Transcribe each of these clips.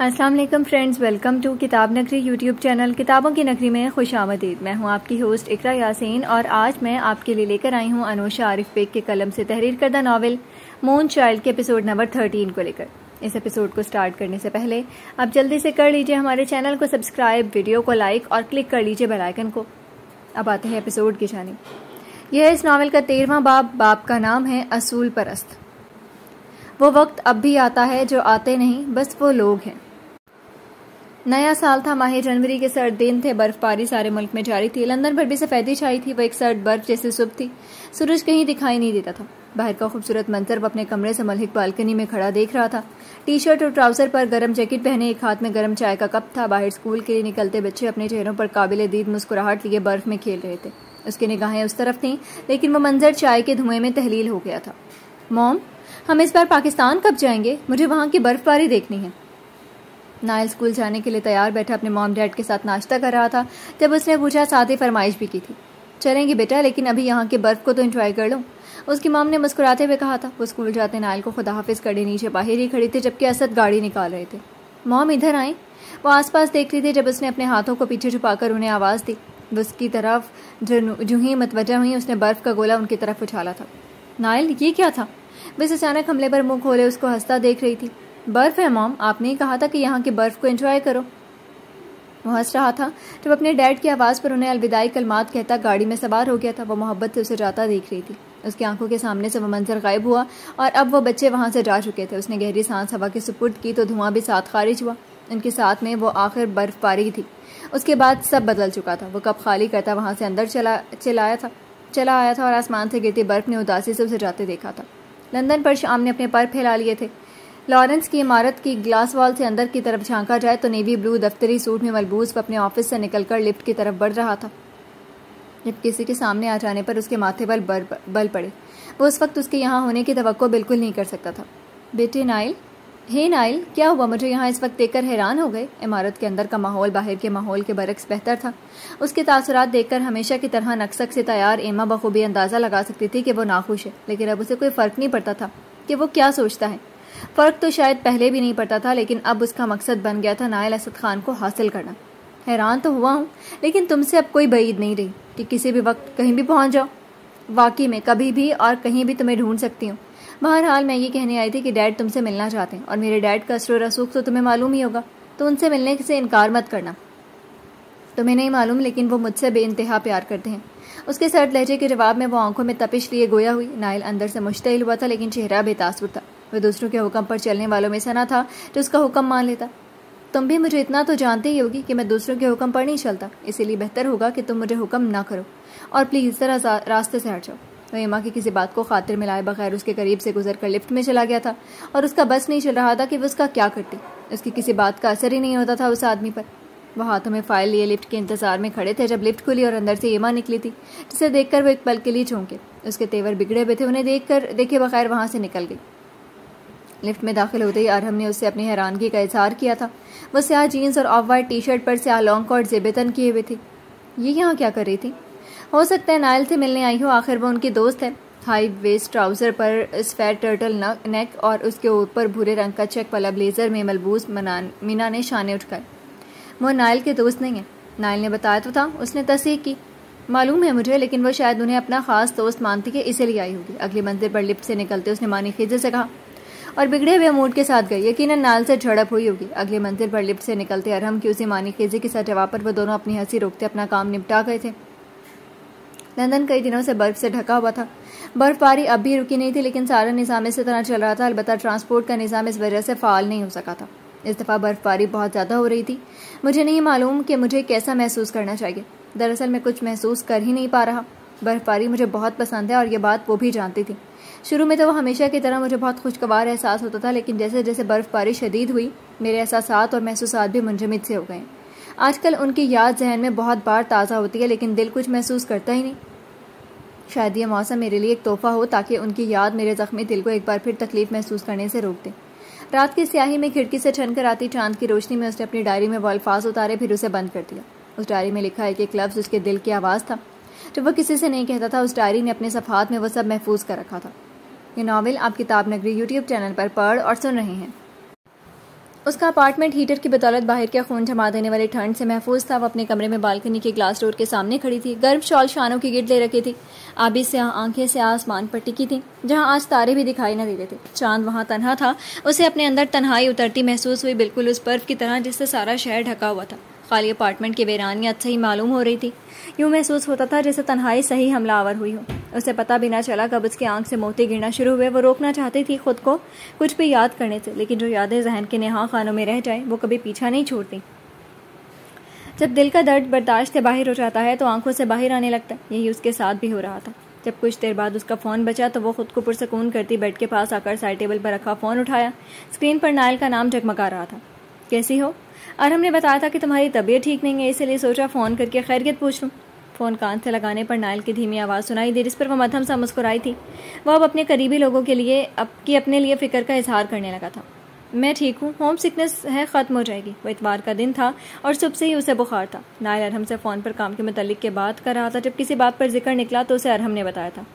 वालेकुम friends, welcome to किताब नगरी यूट्यूब चैनल। किताबों की नगरी में खुश आमदीद। मैं हूँ आपकी होस्ट इकरा यासीन और आज मैं आपके लिए लेकर आई हूँ अनोशा आरिफ बेग के कलम से तहरीर करदा नावल, मून चाइल्ड के एपिसोड नंबर थर्टीन को लेकर। इस एपिसोड को स्टार्ट करने से पहले आप जल्दी से कर लीजिए हमारे चैनल को सब्सक्राइब, वीडियो को लाइक और क्लिक कर लीजिए बेलाइकन को। अब आते हैं एपिसोड की जानी। यह इस नावल का तेरहवा बाब बाप का नाम है असूल परस्त। वो वक्त अब भी आता है जो आते नहीं, बस वो लोग हैं। नया साल था, माह जनवरी के सर्द दिन थे बर्फबारी सारे मुल्क में जारी थी। लंदन भर भी सफेदी छाई थी, वो एक सर्द बर्फ़ जैसे सुबह थी। सूरज कहीं दिखाई नहीं देता था। बाहर का खूबसूरत मंजर वो अपने कमरे से मलिक बालकनी में खड़ा देख रहा था। टी शर्ट और ट्राउज़र पर गर्म जैकेट पहने, एक हाथ में गर्म चाय का कप था। बाहर स्कूल के लिए निकलते बच्चे अपने चेहरों पर काबिल दीद मुस्कुराहट लिए बर्फ़ में खेल रहे थे। उसकी निगाहें उस तरफ़ थीं, लेकिन वो मंजर चाय के धुएँ में तहलील हो गया था। मोम, हम इस बार पाकिस्तान कब जाएँगे? मुझे वहाँ की बर्फबारी देखनी है। नायल स्कूल जाने के लिए तैयार बैठा अपने मॉम डैड के साथ नाश्ता कर रहा था जब उसने पूछा साथ ही फरमाइश भी की थी? चलेंगे बेटा, लेकिन अभी यहाँ के बर्फ़ को तो इन्जॉय कर लो। उसकी मॉम ने मुस्कुराते हुए कहा था, वो स्कूल जाते नायल को खुदा हाफिज कड़ी नीचे बाहर ही खड़ी थी, जबकि असद गाड़ी निकाल रहे थे। मॉम, इधर आए वो आसपास देख रही थी जब उसने अपने हाथों को पीछे छुपाकर उन्हें आवाज़ दी। उसकी तरफ़ जो ही मतवजा हुई, उसने बर्फ़ का गोला उनकी तरफ़ उछाला था। नायल ये क्या था? बस अचानक हमले पर मुँह खोले उसको हंसता देख रही थी। बर्फ़ है, मॉम। आपने ही कहा था कि यहाँ की बर्फ़ को एंजॉय करो। वो हंस रहा था। जब अपने डैड की आवाज़ पर उन्हें अलविदाई कलमात कहता, गाड़ी में सवार हो गया था, वो मोहब्बत से उसे जाता देख रही थी। उसकी आँखों के सामने से वो मंजर गायब हुआ और अब वो बच्चे वहाँ से जा चुके थे। उसने गहरी सांस, हवा के सुपुर्द की तो धुआँ भी साथ खारिज हुआ। उनके साथ में वो आखिर बर्फ़ पारी थी। उसके बाद सब बदल चुका था। वो कब खाली करता, वहाँ से अंदर चला चलाया था, चला आया था और आसमान से गिरती बर्फ़ ने उदासी से उसे जाते देखा था। लंदन पर शाम ने अपने पर फैला लिए थे। लॉरेंस की इमारत की ग्लास वॉल से अंदर की तरफ़ झांका जाए तो नेवी ब्लू दफ्तरी सूट में मलबूस अपने ऑफ़िस से निकलकर लिफ्ट की तरफ़ बढ़ रहा था। जब किसी के सामने आ जाने पर उसके माथे पर बल, बल पड़े। वो उस वक्त उसके यहाँ होने की तो बिल्कुल नहीं कर सकता था। बेटे नाइल हे नाइल क्या हुआ? मुझे यहाँ इस वक्त देखकर हैरान हो गए। इमारत के अंदर का माहौल बाहर के माहौल के बरक्स बेहतर था। उसके तासरात देखकर हमेशा की तरह नक्सक से तैयार एमा बखूबी अंदाज़ा लगा सकती थी कि वो नाखुश है। लेकिन अब उसे कोई फ़र्क नहीं पड़ता था कि वो क्या सोचता है। फ़र्क तो शायद पहले भी नहीं पड़ता था, लेकिन अब उसका मकसद बन गया था नायल असद खान को हासिल करना। हैरान तो हुआ हूँ, लेकिन तुमसे अब कोई बईद नहीं रही कि किसी भी वक्त कहीं भी पहुँच जाओ। वाकई में कभी भी और कहीं भी तुम्हें ढूंढ सकती हूँ। बहरहाल मैं ये कहने आई थी कि डैड तुमसे मिलना चाहते हैं, और मेरे डैड का असर रसूख तो तुम्हें मालूम ही होगा तो उनसे मिलने से इनकार मत करना। तुम्हें नहीं मालूम, लेकिन वो मुझसे बेानतहा प्यार करते हैं। उसके सर्द लहजे के जवाब में वो आँखों में तपिश लिए गोया हुई, नायल अंदर से मुश्तिल हुआ था, लेकिन चेहरा बेतासुर था। वह दूसरों के हुक्म पर चलने वालों में सना था जो उसका हुक्म मान लेता। तुम भी मुझे इतना तो जानते ही होगी कि मैं दूसरों के हुक्म पर नहीं चलता, इसीलिए बेहतर होगा कि तुम मुझे हुक्म ना करो। और प्लीज़ ज़रा रास्ते से हट जाओ। वह एमा की किसी बात को खातिर मिलाए बगैर उसके करीब से गुजर कर लिफ्ट में चला गया था, और उसका बस नहीं चल रहा था कि वह उसका क्या करती। उसकी किसी बात का असर ही नहीं होता था उस आदमी पर। वह हाथों में फ़ाइल लिए लिफ्ट के इंतज़ार में खड़े थे, जब लिफ्ट खुली और अंदर से एमा निकली थी, जिसे देखकर वो एक पल के लिए चौंके। उसके तेवर बिगड़े हुए थे, उन्हें देखकर, देखे बगैर वहाँ से निकल गई। लिफ्ट में दाखिल होते ही अरहम ने उससे अपनी हैरानगी का इजहार किया था। वो स्याह जीन्स और ऑफ़ वाइट टी शर्ट पर स्याह लॉन्ग कॉट जेबेतन किए हुए थे। ये यहाँ क्या कर रही थी? हो सकता है नायल से मिलने आई हो, आखिर वो उनकी दोस्त है। हाई वेस्ट ट्राउज़र पर स्फेट टर्टल नेक और उसके ऊपर भूरे रंग का चेक वाला ब्लेजर में मलबूस मीना ने शाने उठकर। वो नायल के दोस्त नहीं है। नायल ने बताया तो था, उसने तस्दीक की। मालूम है मुझे, लेकिन वो शायद उन्हें अपना खास दोस्त मानती कि इसीलिए आई होगी। अगली मंजिल पर लिफ्ट से निकलते उसने मानी खिजे से कहा और बिगड़े हुए मूड के साथ गई। यकीन नाल से झड़प हुई होगी। अगले मंजिल पर लिफ्ट से निकलते अरहम की उसी मानी खेजी के साथ जवाब पर वो दोनों अपनी हँसी रोकते अपना काम निपटा गए थे। लंदन कई दिनों से बर्फ़ से ढका हुआ था। बर्फबारी अब भी रुकी नहीं थी, लेकिन सारा निज़ाम इसी तरह चल रहा था। अलबत्त ट्रांसपोर्ट का निज़ाम इस वजह से फाल नहीं हो सका था। इस दफ़ा बर्फबारी बहुत ज़्यादा हो रही थी। मुझे नहीं मालूम कि मुझे कैसा महसूस करना चाहिए। दरअसल मैं कुछ महसूस कर ही नहीं पा रहा। बर्फबारी मुझे बहुत पसंद है और ये बात वो भी जानती थी। शुरू में तो वो हमेशा की तरह मुझे बहुत खुशगवार एहसास होता था, लेकिन जैसे जैसे बर्फबारी शदीद हुई, मेरे एहसास और महसूस भी मुंजमद से हो गए। आजकल उनकी याद जहन में बहुत बार ताज़ा होती है, लेकिन दिल कुछ महसूस करता ही नहीं। शायद ये मौसम मेरे लिए एक तोहफा हो, ताकि उनकी याद मेरे जख्मी दिल को एक बार फिर तकलीफ़ महसूस करने से रोक दे। रात की स्याही में खिड़की से छन कर आती चाँद की रोशनी में उसने अपनी डायरी में वो अल्फाज उतारे, फिर उसे बंद कर दिया। उस डायरी में लिखा है कि एक लफ्ज़ उसके दिल की आवाज़ था। जब वह किसी से नहीं कहता था, उस डायरी ने अपने सफ़ात में वह सब महफूज कर रखा था। ये नावल आप किताब नगरी यूट्यूब चैनल पर पढ़ और सुन रहे हैं। उसका अपार्टमेंट हीटर की बदौलत बाहर के खून जमा देने वाली ठंड से महफूज था, वो अपने कमरे में बालकनी के ग्लास डोर के सामने खड़ी थी। गर्म शॉल शानों की गिर ले रखी थी। आबी से आँखें से आसमान पर टिकी थी, जहाँ आज तारे भी दिखाई न दे रहे थे। चाँद वहाँ तनहा था, उसे अपने अंदर तनहाई उतरती महसूस हुई बिल्कुल उस बर्फ़ की तरह, जिससे सारा शहर ढका हुआ था। खाली अपार्टमेंट की वीरानियत सही मालूम हो रही थी। यूँ महसूस होता था जैसे तन्हाई सही हमलावर हुई हो। उसे पता भी ना चला कब उसकी आँख से मोती गिरना शुरू हुए। वो रोकना चाहती थी खुद को, कुछ भी याद करने से, लेकिन जो यादें जहन के नेहा खानों में रह जाए, वो कभी पीछा नहीं छोड़ती। जब दिल का दर्द बर्दाश्त से बाहर हो जाता है तो आँखों से बाहर आने लगता है। यही उसके साथ भी हो रहा था। जब कुछ देर बाद उसका फ़ोन बचा तो वो खुद को पुरसकून करती बेड के पास आकर साइड टेबल पर रखा फ़ोन उठाया। स्क्रीन पर नायल का नाम जगमगा रहा था। कैसी हो? और हमने बताया था कि तुम्हारी तबीयत ठीक नहीं है, इसलिए सोचा फ़ोन करके खैरियत पूछ लूँ। फ़ोन कान से लगाने पर नायल की धीमी आवाज़ सुनाई दी, जिस पर वह मध्यम सा मुस्कुराई थी। वह अब अपने करीबी लोगों के लिए, अब की अपने लिए फ़िक्र का इजहार करने लगा था। मैं ठीक हूँ, होम सिकनेस है, ख़त्म हो जाएगी। वो इतवार का दिन था और सुबह से ही उसे बुखार था। नायल अरहम से फ़ोन पर काम के मतलब के बात कर रहा था जब किसी बात पर ज़िक्र निकला तो उसे अरहम ने बताया था।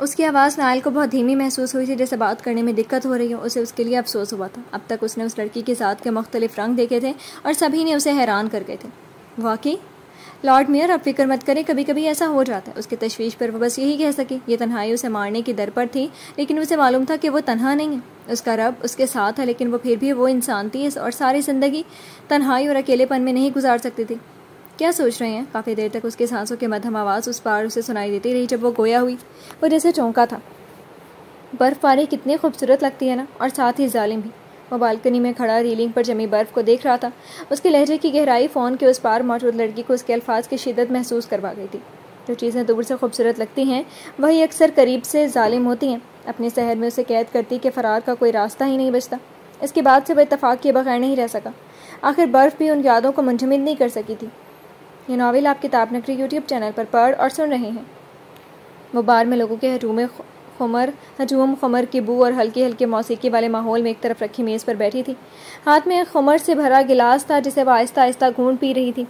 उसकी आवाज़ नायल को बहुत धीमी महसूस हुई थी, जैसे बात करने में दिक्कत हो रही हो। उसे उसके लिए अफसोस हुआ था। अब तक उसने उस लड़की के साथ के मुख्तलिफ़ रंग देखे थे और सभी ने उसे हैरान कर गए थे। वाकई? लॉर्ड मेयर अब फ़िक्र मत करें कभी कभी ऐसा हो जाता है। उसकी तशवीश पर वो बस यही कह सके, ये तन्हाई उसे मारने की दर पर थी, लेकिन उसे मालूम था कि वो तनहा नहीं है। उसका रब उसके साथ है, लेकिन वो फिर भी वो इंसान थी और सारी ज़िंदगी तन्हाई और अकेलेपन में नहीं गुजार सकती थी। क्या सोच रहे हैं? काफ़ी देर तक उसके सांसों के मध्यम आवाज़ उस पार उसे सुनाई देती रही जब वो गोया हुई। वो जैसे चौंका था। बर्फ़बारी कितनी खूबसूरत लगती है ना? और साथ ही जालिम भी। वो बालकनी में खड़ा रीलिंग पर जमी बर्फ़ को देख रहा था। उसके लहजे की गहराई फ़ोन के उस पार मौजूद लड़की को उसके अल्फाज की शिदत महसूस करवा गई थी। जो चीज़ें दूर से खूबसूरत लगती हैं, वही अक्सर करीब से जालिम होती हैं। अपने शहर में उसे कैद करती कि फ़रार का कोई रास्ता ही नहीं बचता। इसके बाद से वह इतफाक़ के बगैर नहीं रह सका। आखिर बर्फ़ भी उन यादों को मुंजमिद नहीं कर सकी थी। ये नावल आप किताब नकरी यूट्यूब चैनल पर पढ़ और सुन रहे हैं। वो बार में लोगों के हजूम खुमर हजूम खुमर की बू और हल्की हल्के मौसीकी वाले माहौल में एक तरफ़ रखी मेज़ पर बैठी थी। हाथ में एक खमर से भरा गिलास था जिसे वह आहिस्ता आहिस्ता घूंढ पी रही थी।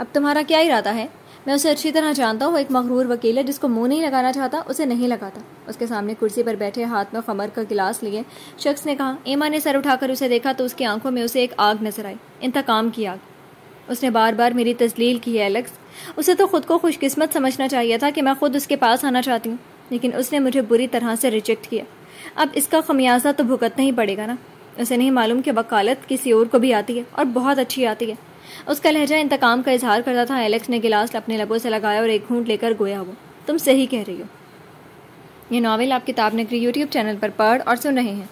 अब तुम्हारा क्या इरादा है? मैं उसे अच्छी तरह जानता हूँ एक मगरूर वकील है जिसको मुँह नहीं लगाना चाहता, उसे नहीं लगाता। उसके सामने कुर्सी पर बैठे हाथ में खमर का गिलास लिए, शख्स ने कहा एमा ने सर उठाकर उसे देखा तो उसकी आँखों में उसे एक आग नज़र आई, इंतकाम की आग। उसने बार बार मेरी तस्लील की है एलेक्स उसे तो खुद को खुशकिस्मत समझना चाहिए था कि मैं खुद उसके पास आना चाहती हूँ, लेकिन उसने मुझे बुरी तरह से रिजेक्ट किया। अब इसका खमियाजा तो भुगतना ही पड़ेगा ना? उसे नहीं मालूम कि वकालत किसी और को भी आती है, और बहुत अच्छी आती है। उसका लहजा इंतकाम का इजहार करता था, एलेक्स ने गिलास अपने लबों से लगाया और एक घूंट लेकर गोया वो। तुम सही कह रही हो। ये नावल आप किताब नगरी यूट्यूब चैनल पर पढ़ और सुन रहे हैं।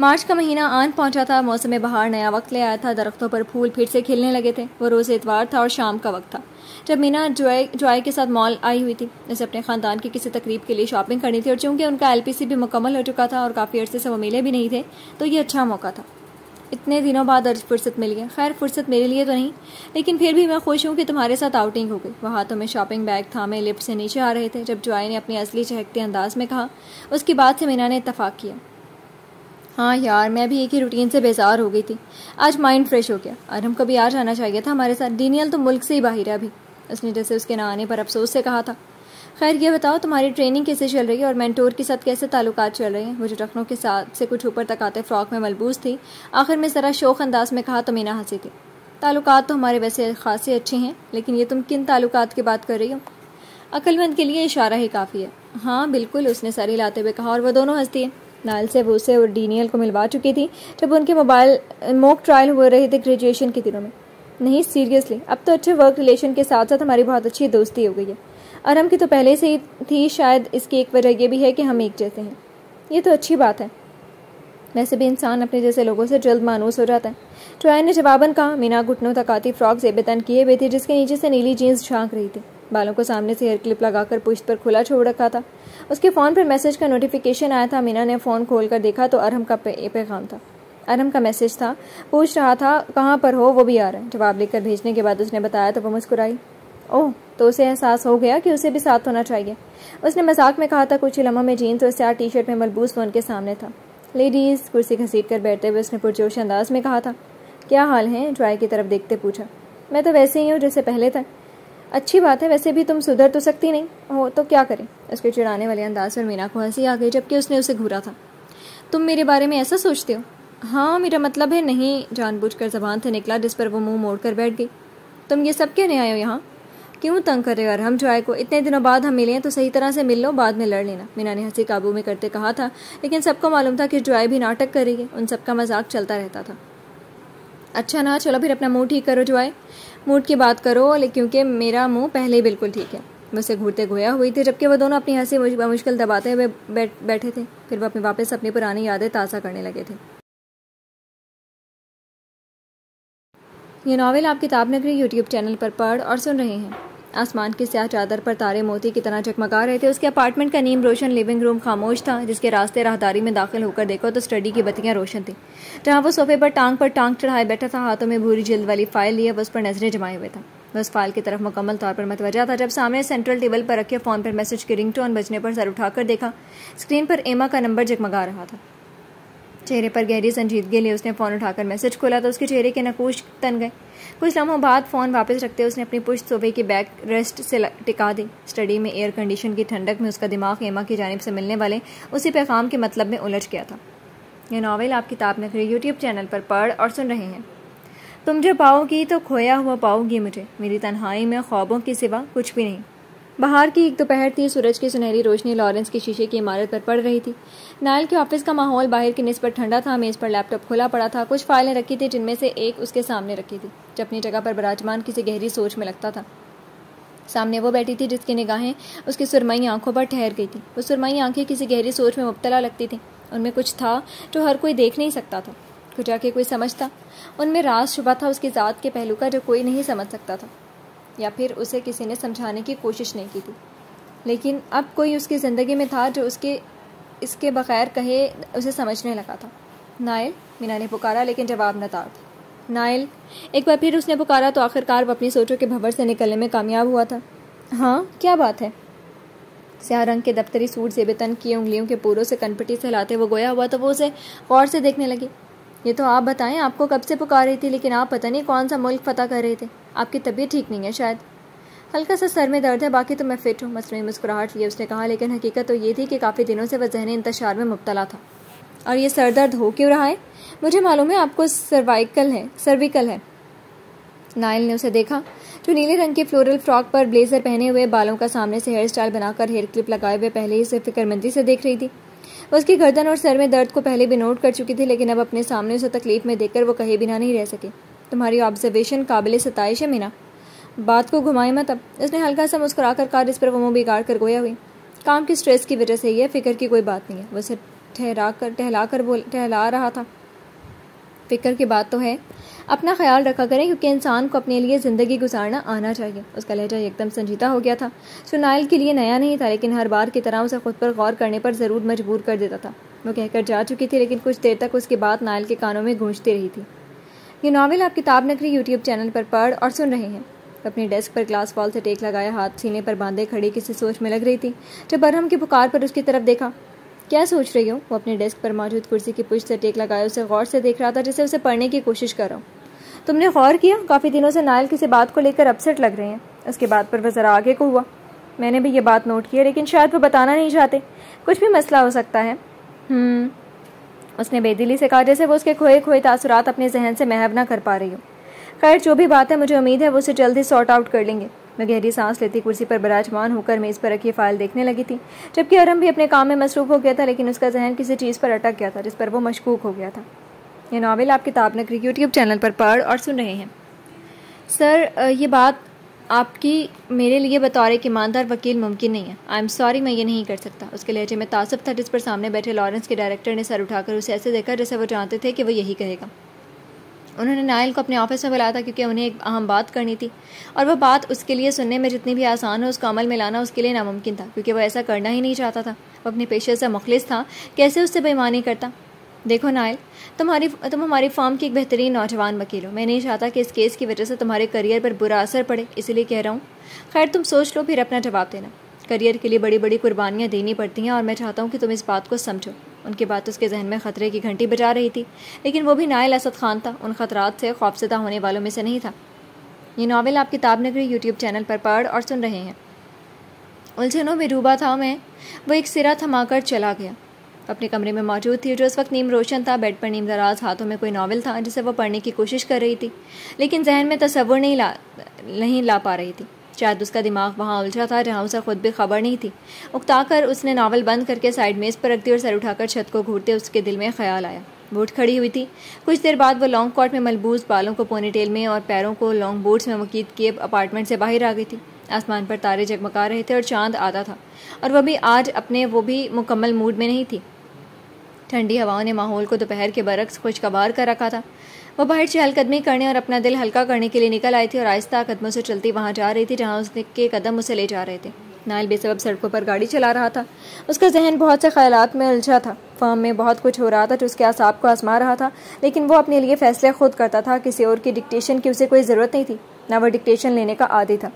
मार्च का महीना आन पहुँचा था, मौसम में बाहर नया वक्त ले आया था, दरख्तों पर फूल फिर से खिलने लगे थे, वो रोज़ इतवार था और शाम का वक्त था। जब मीना जॉय जॉय के साथ मॉल आई हुई थी, उसे अपने ख़ानदान की किसी तकरीब के लिए शॉपिंग करनी थी और चूँकि उनका एलपीसी भी मुकम्मल हो चुका था और काफ़ी अर्से से वो मिले भी नहीं थे तो ये अच्छा मौका था। इतने दिनों बाद अर्ज़ फुर्सत मिल गई खैर, फुर्सत मेरे लिए तो नहीं, लेकिन फिर भी मैं खुश हूँ कि तुम्हारे साथ आउटिंग हो गई। वह तो मैं शॉपिंग बैग, थामे लिफ्ट से नीचे आ रहे थे। जब जॉय ने अपनी असली चहकते अंदाज में कहा, उसकी बात से मीना ने इतफाक़ किया। हाँ यार, मैं भी एक ही रूटीन से बेजार हो गई थी। आज माइंड फ्रेश हो गया। और हम कभी आ जाना चाहिए था हमारे साथ। डीनियल तो मुल्क से ही बाहर है अभी। उसने जैसे उसके ना आने पर अफसोस से कहा था। खैर, ये बताओ, तुम्हारी ट्रेनिंग कैसे चल रही है और मैंटोर के साथ कैसे ताल्लुकात चल रहे हैं? वो जो टखनों के साथ से कुछ ऊपर तक आते फ्रॉक में मलबूस थी, आखिर में ज़रा शोक अंदाज में कहा तो मीना हँसी थी। ताल्लुकात तो हमारे वैसे खासे अच्छे हैं, लेकिन ये तुम किन ताल्लुकात की बात कर रही हो? अक्लमंद के लिए इशारा ही काफ़ी है। हाँ बिल्कुल, उसने सर हिलाते हुए कहा और वह दोनों हंसती है। नाल से वो उसे और डीनियल को मिलवा चुकी थी, जब उनके मोबाइल मॉक ट्रायल हो रहे थे ग्रेजुएशन के दिनों में। नहीं सीरियसली अब तो अच्छे वर्क रिलेशन के साथ साथ हमारी बहुत अच्छी दोस्ती हो गई है। और हम की तो पहले से ही थी, शायद इसकी एक वजह यह भी है कि हम एक जैसे हैं। ये तो अच्छी बात है। वैसे भी इंसान अपने जैसे लोगों से जल्द मानूस हो जाता है। ट्राय ने जवाबन कहा, मीना घुटनों तक आती फ्रॉक जेबेतन किए हुए थे, जिसके नीचे से नीली जीन्स झाँक रही थी। बालों को सामने से हेयर क्लिप लगाकर पुश्त पर खुला छोड़ रखा था। उसके फ़ोन पर मैसेज का नोटिफिकेशन आया था। मीना ने फ़ोन खोल कर देखा तो अरहम का पैगाम था। अरहम का मैसेज था, पूछ रहा था, कहाँ पर हो? वो भी आ रहा है। जवाब लिखकर भेजने के बाद उसने बताया तो वो मुस्कुराई। ओह तो उसे एहसास हो गया कि उसे भी साथ होना चाहिए? उसने मज़ाक में कहा था, कुछ ही लम्हों में जीन्स और स्यार टी शर्ट में मलबूस फ़ोन के सामने था। लेडीज़ कुर्सी घसीट कर बैठते हुए उसने पुरजोश अंदाज में कहा था, क्या हाल है? ड्राई की तरफ़ देखते पूछा। मैं तो वैसे ही हूँ, जैसे पहले था। अच्छी बात है, वैसे भी तुम सुधर तो सकती नहीं। हो तो क्या करें? उसके चिड़ाने वाले अंदाज पर मीना को हँसी आ गई, जबकि उसने उसे घूरा था। तुम मेरे बारे में ऐसा सोचते हो? हाँ मेरा मतलब है नहीं जानबूझकर जबान से निकला जिस पर वो मुँह मोड़ कर बैठ गई। तुम ये सब कहने आए हो यहाँ? क्यों तंग कर रहे हो? हम जॉय को, इतने दिनों बाद हम मिले हैं तो सही तरह से मिल लो, बाद में लड़ लेना। मीना ने हँसी काबू में करते कहा था, लेकिन सबको मालूम था कि जॉय भी नाटक करेगी, उन सबका मज़ाक चलता रहता था। अच्छा ना, चलो फिर अपना मुँह ठीक करो जॉय मूड की बात करो लेकिन क्योंकि मेरा मुँह पहले ही बिल्कुल ठीक है। मैं उसे घूरते घोया हुई थी, जबकि वो दोनों अपनी हँसी मुश्किल दबाते हुए बैठ बैठे थे। फिर वो अपने वापस अपनी पुरानी यादें ताज़ा करने लगे थे। ये नावल आप किताब नगरी यूट्यूब चैनल पर पढ़ और सुन रहे हैं। आसमान की स्याह चादर पर तारे मोती की तरह चकमका रहे थे। उसके अपार्टमेंट का नीम रोशन लिविंग रूम खामोश था, जिसके रास्ते राहदारी में दाखिल होकर देखो तो स्टडी की बत्तियाँ रोशन थी। जहाँ वो सोफे पर टांग पर टांग चढ़ाए बैठा था, हाथों में भूरी जल्द वाली फ़ाइल लिए, उस पर नज़रें जमाए हुए था। उस फ़ाइल की तरफ़ मुकम्मल तौर पर मतवजा था। जब सामने सेंट्रल टेबल पर रखे फ़ोन पर मैसेज की रिंग टोन बजने पर सर उठाकर देखा, स्क्रीन पर एमा का नंबर जगमगा रहा था। चेहरे पर गहरी संजीदगी लिए उसने फ़ोन उठाकर मैसेज खोला तो उसके चेहरे के नकूश तन गए। कुछ लम्हों बाद फ़ोन वापस रखते उसने अपनी पुष्ट सोफे की बैक रेस्ट से टिका दी। स्टडी में एयर कंडीशन की ठंडक में उसका दिमाग एमा की जानब से मिलने वाले उसी पैगाम के मतलब में उलझ गया था। यह नावल आप किताब नखरी यूट्यूब चैनल पर पढ़ और सुन रहे हैं। तुम जो पाओगी तो खोया हुआ पाओगी मुझे। मेरी तन्हाई में ख्वाबों के सिवा कुछ भी नहीं। बाहर की एक दोपहर थी, सूरज की सुनहरी रोशनी लॉरेंस के शीशे की इमारत पर पड़ रही थी। नायल के ऑफ़िस का माहौल बाहर की निस्बत ठंडा था, मेज पर लैपटॉप खुला पड़ा था, कुछ फाइलें रखी थी जिनमें से एक उसके सामने रखी थी, जो अपनी जगह पर बराजमान किसी गहरी सोच में लगता था। सामने वो बैठी थी जिसकी निगाहें उसकी सुरमई आँखों पर ठहर गई थी। वो सुरमई आँखें किसी गहरी सोच में मुबतला लगती थी। उनमें कुछ था जो हर कोई देख नहीं सकता था। कुछ जाके कोई समझता उनमें राज छुपा था उसकी ज़ात के पहलू का जो कोई नहीं समझ सकता था। या फिर उसे किसी ने समझाने की कोशिश नहीं की थी। लेकिन अब कोई उसकी ज़िंदगी में था जो उसके, इसके बगैर कहे, उसे समझने लगा था। नायल मीना ने पुकारा, लेकिन जवाब न था। नायल एक बार फिर उसने पुकारा तो आखिरकार वो अपनी सोचों के भंवर से निकलने में कामयाब हुआ था। हाँ क्या बात है? स्याह रंग के दफ्तरी सूट से बेतन किए उंगलियों के पूरों से कनपटी से लाते वो गोया हुआ तो वो उसे गौर से देखने लगी। ये तो आप बताएँ, आपको कब से पुकार रही थी, लेकिन आप पता नहीं कौन सा मुल्क फतह कर रहे थे। आपकी तबीयत ठीक नहीं है शायद। हल्का सा सर में दर्द है, बाकी तो मैं फिट हूँ। मसनू मुस्कुराहट लिए उसने कहा, लेकिन हकीकत तो ये थी कि काफ़ी दिनों से वह जहनी इंतशार में मुबतला था। और ये सर दर्द हो क्यों रहा है? मुझे मालूम है आपको सर्वाइकल है सर्विकल है। नायल ने उसे देखा, जो नीले रंग के फ्लोरल फ्रॉक पर ब्लेजर पहने हुए बालों का सामने से हेयर स्टाइल बनाकर हेयर क्लिप लगाए हुए पहले ही से फिक्रमंदी से देख रही थी। उसकी गर्दन और सर में दर्द को पहले भी नोट कर चुकी थी, लेकिन अब अपने सामने उसे तकलीफ़ में देखकर वो कहे बिना नहीं रह सके। तुम्हारी ऑब्जर्वेशन काबिल सतश है, मीना। बात को घुमाए मत अब। उसने हल्का सा मुस्कुरा कर कार इस पर वो बिगाड़ कर गोया हुई। काम की स्ट्रेस की वजह से यह फ़िक्र की कोई बात नहीं है। वह सिर्फ़ ठहरा कर टहला कर बोल टहला रहा था। फ़िक्र की बात तो है। अपना ख्याल रखा करें, क्योंकि इंसान को अपने लिए ज़िंदगी गुजारना आना चाहिए। उसका लहजा एकदम संजीदा हो गया था। सुनाइल के लिए नया नहीं था, लेकिन हर बार की तरह उसे खुद पर गौर करने पर ज़रूर मजबूर कर देता था। वो कहकर जा चुकी थी, लेकिन कुछ देर तक उसकी बात नायल के कानों में गूंजती रही थी। ये नावल आप किताब नकरी यूट्यूब चैनल पर पढ़ और सुन रहे हैं। अपनी डेस्क पर ग्लास वॉल से टेक लगाया हाथ, सीने पर बांधे खड़ी किसी सोच में लग रही थी, जब बरहम की पुकार पर उसकी तरफ़ देखा। क्या सोच रही हूँ? वो अपने डेस्क पर मौजूद कुर्सी की पुष्ट से टेक लगाया उसे गौर से देख रहा था, जिसे उसे पढ़ने की कोशिश कर रहा हूँ। तुमने गौर किया, काफ़ी दिनों से नायल किसी बात को लेकर अपसेट लग रहे हैं। उसके बाद पर वह ज़रा आगे को हुआ। मैंने भी ये बात नोट की है, लेकिन शायद वो बताना नहीं चाहते। कुछ भी मसला हो सकता है। हम्म। उसने बेदिली से कहा, जैसे वो उसके खोए खोए तासुरात अपने जहन से महव ना कर पा रही हो। खैर, जो भी बात है, मुझे उम्मीद है वो उसे जल्दी सॉर्ट आउट कर लेंगे। मैं गहरी सांस लेती, कुर्सी पर बराजमान होकर मेज़ पर रखी फ़ाइल देखने लगी थी। जबकि अरम भी अपने काम में मसरूफ हो गया था, लेकिन उसका जहन किसी चीज़ पर अटक गया था, जिस पर वो मशकूक हो गया था। ये नावल आप किताब नगरी यूट्यूब चैनल पर पढ़ और सुन रहे हैं। सर ये बात आपकी मेरे लिए बतौर एक ईमानदार वकील मुमकिन नहीं है। आई एम सॉरी मैं ये नहीं कर सकता। उसके लहजे में तासब था जिस पर सामने बैठे लॉरेंस के डायरेक्टर ने सर उठाकर उसे ऐसे देखा जैसे वो जानते थे कि वो यही कहेगा। उन्होंने नायल को अपने ऑफ़िस में बुलाया था क्योंकि उन्हें एक अहम बात करनी थी। और वह बात उसके लिए सुनने में जितनी भी आसान हो, उसको अमल में लाना उसके लिए नामुमकिन था, क्योंकि वह ऐसा करना ही नहीं चाहता था। वो अपने पेशे से मुखलिस था। कैसे उससे बेईमानी करता? देखो नायल तुम्हारी, तुम हमारी फॉर्म की एक बेहतरीन नौजवान वकील हो। मैं नहीं चाहता कि इस केस की वजह से तुम्हारे करियर पर बुरा असर पड़े, इसलिए कह रहा हूँ। खैर, तुम सोच लो, फिर अपना जवाब देना। करियर के लिए बड़ी बड़ी कुर्बानियाँ देनी पड़ती हैं और मैं चाहता हूँ कि तुम इस बात को समझो। उनकी बात उसके जहन में ख़तरे की घंटी बजा रही थी, लेकिन वो भी नायल असद खान था। उन खतरात से खौफसदा होने वालों में से नहीं था। ये नावल आप किताब नगरी यूट्यूब चैनल पर पढ़ और सुन रहे हैं। उलझनों में डूबा था मैं, वो एक सिरा थमाकर चला गया। अपने कमरे में मौजूद थी जो उस वक्त नीम रोशन था, बेड पर नीम दराज हाथों में कोई नावल था, जिसे वो पढ़ने की कोशिश कर रही थी। लेकिन जहन में तस्वुर नहीं ला नहीं ला पा रही थी। शायद उसका दिमाग वहाँ उलझा था जहाँ उसे खुद भी खबर नहीं थी। उकताकर उसने नावल बंद करके साइड मेज़ पर रख दी और सर उठाकर छत को घूरते उसके दिल में ख्याल आया। उठ खड़ी हुई थी। कुछ देर बाद वो लॉन्ग कॉट में मलबूस बालों को पोनीटेल में और पैरों को लॉन्ग बूट्स में मकीद किए अपार्टमेंट से बाहर आ गई थी। आसमान पर तारे जगमगा रहे थे और चाँद आता था। और वह भी आज अपने, वो भी मुकम्मल मूड में नहीं थी। ठंडी हवाओं ने माहौल को दोपहर के बरक्स खुशगवार कर रखा था। वो बाहर चहलकदमी करने और अपना दिल हल्का करने के लिए निकल आई थी और आहिस्ता कदमों से चलती वहाँ जा रही थी, जहाँ उसके कदम उसे ले जा रहे थे। नायल बेसबब सड़कों पर गाड़ी चला रहा था। उसका जहन बहुत से ख्याल में उलझा था। फर्म में बहुत कुछ हो रहा था जो उसके आसाब को आजमा रहा था, लेकिन वो अपने लिए फैसले खुद करता था, किसी और की डिक्टेशन की उसे कोई ज़रूरत नहीं थी, ना वह डिक्टेशन लेने का आदि था।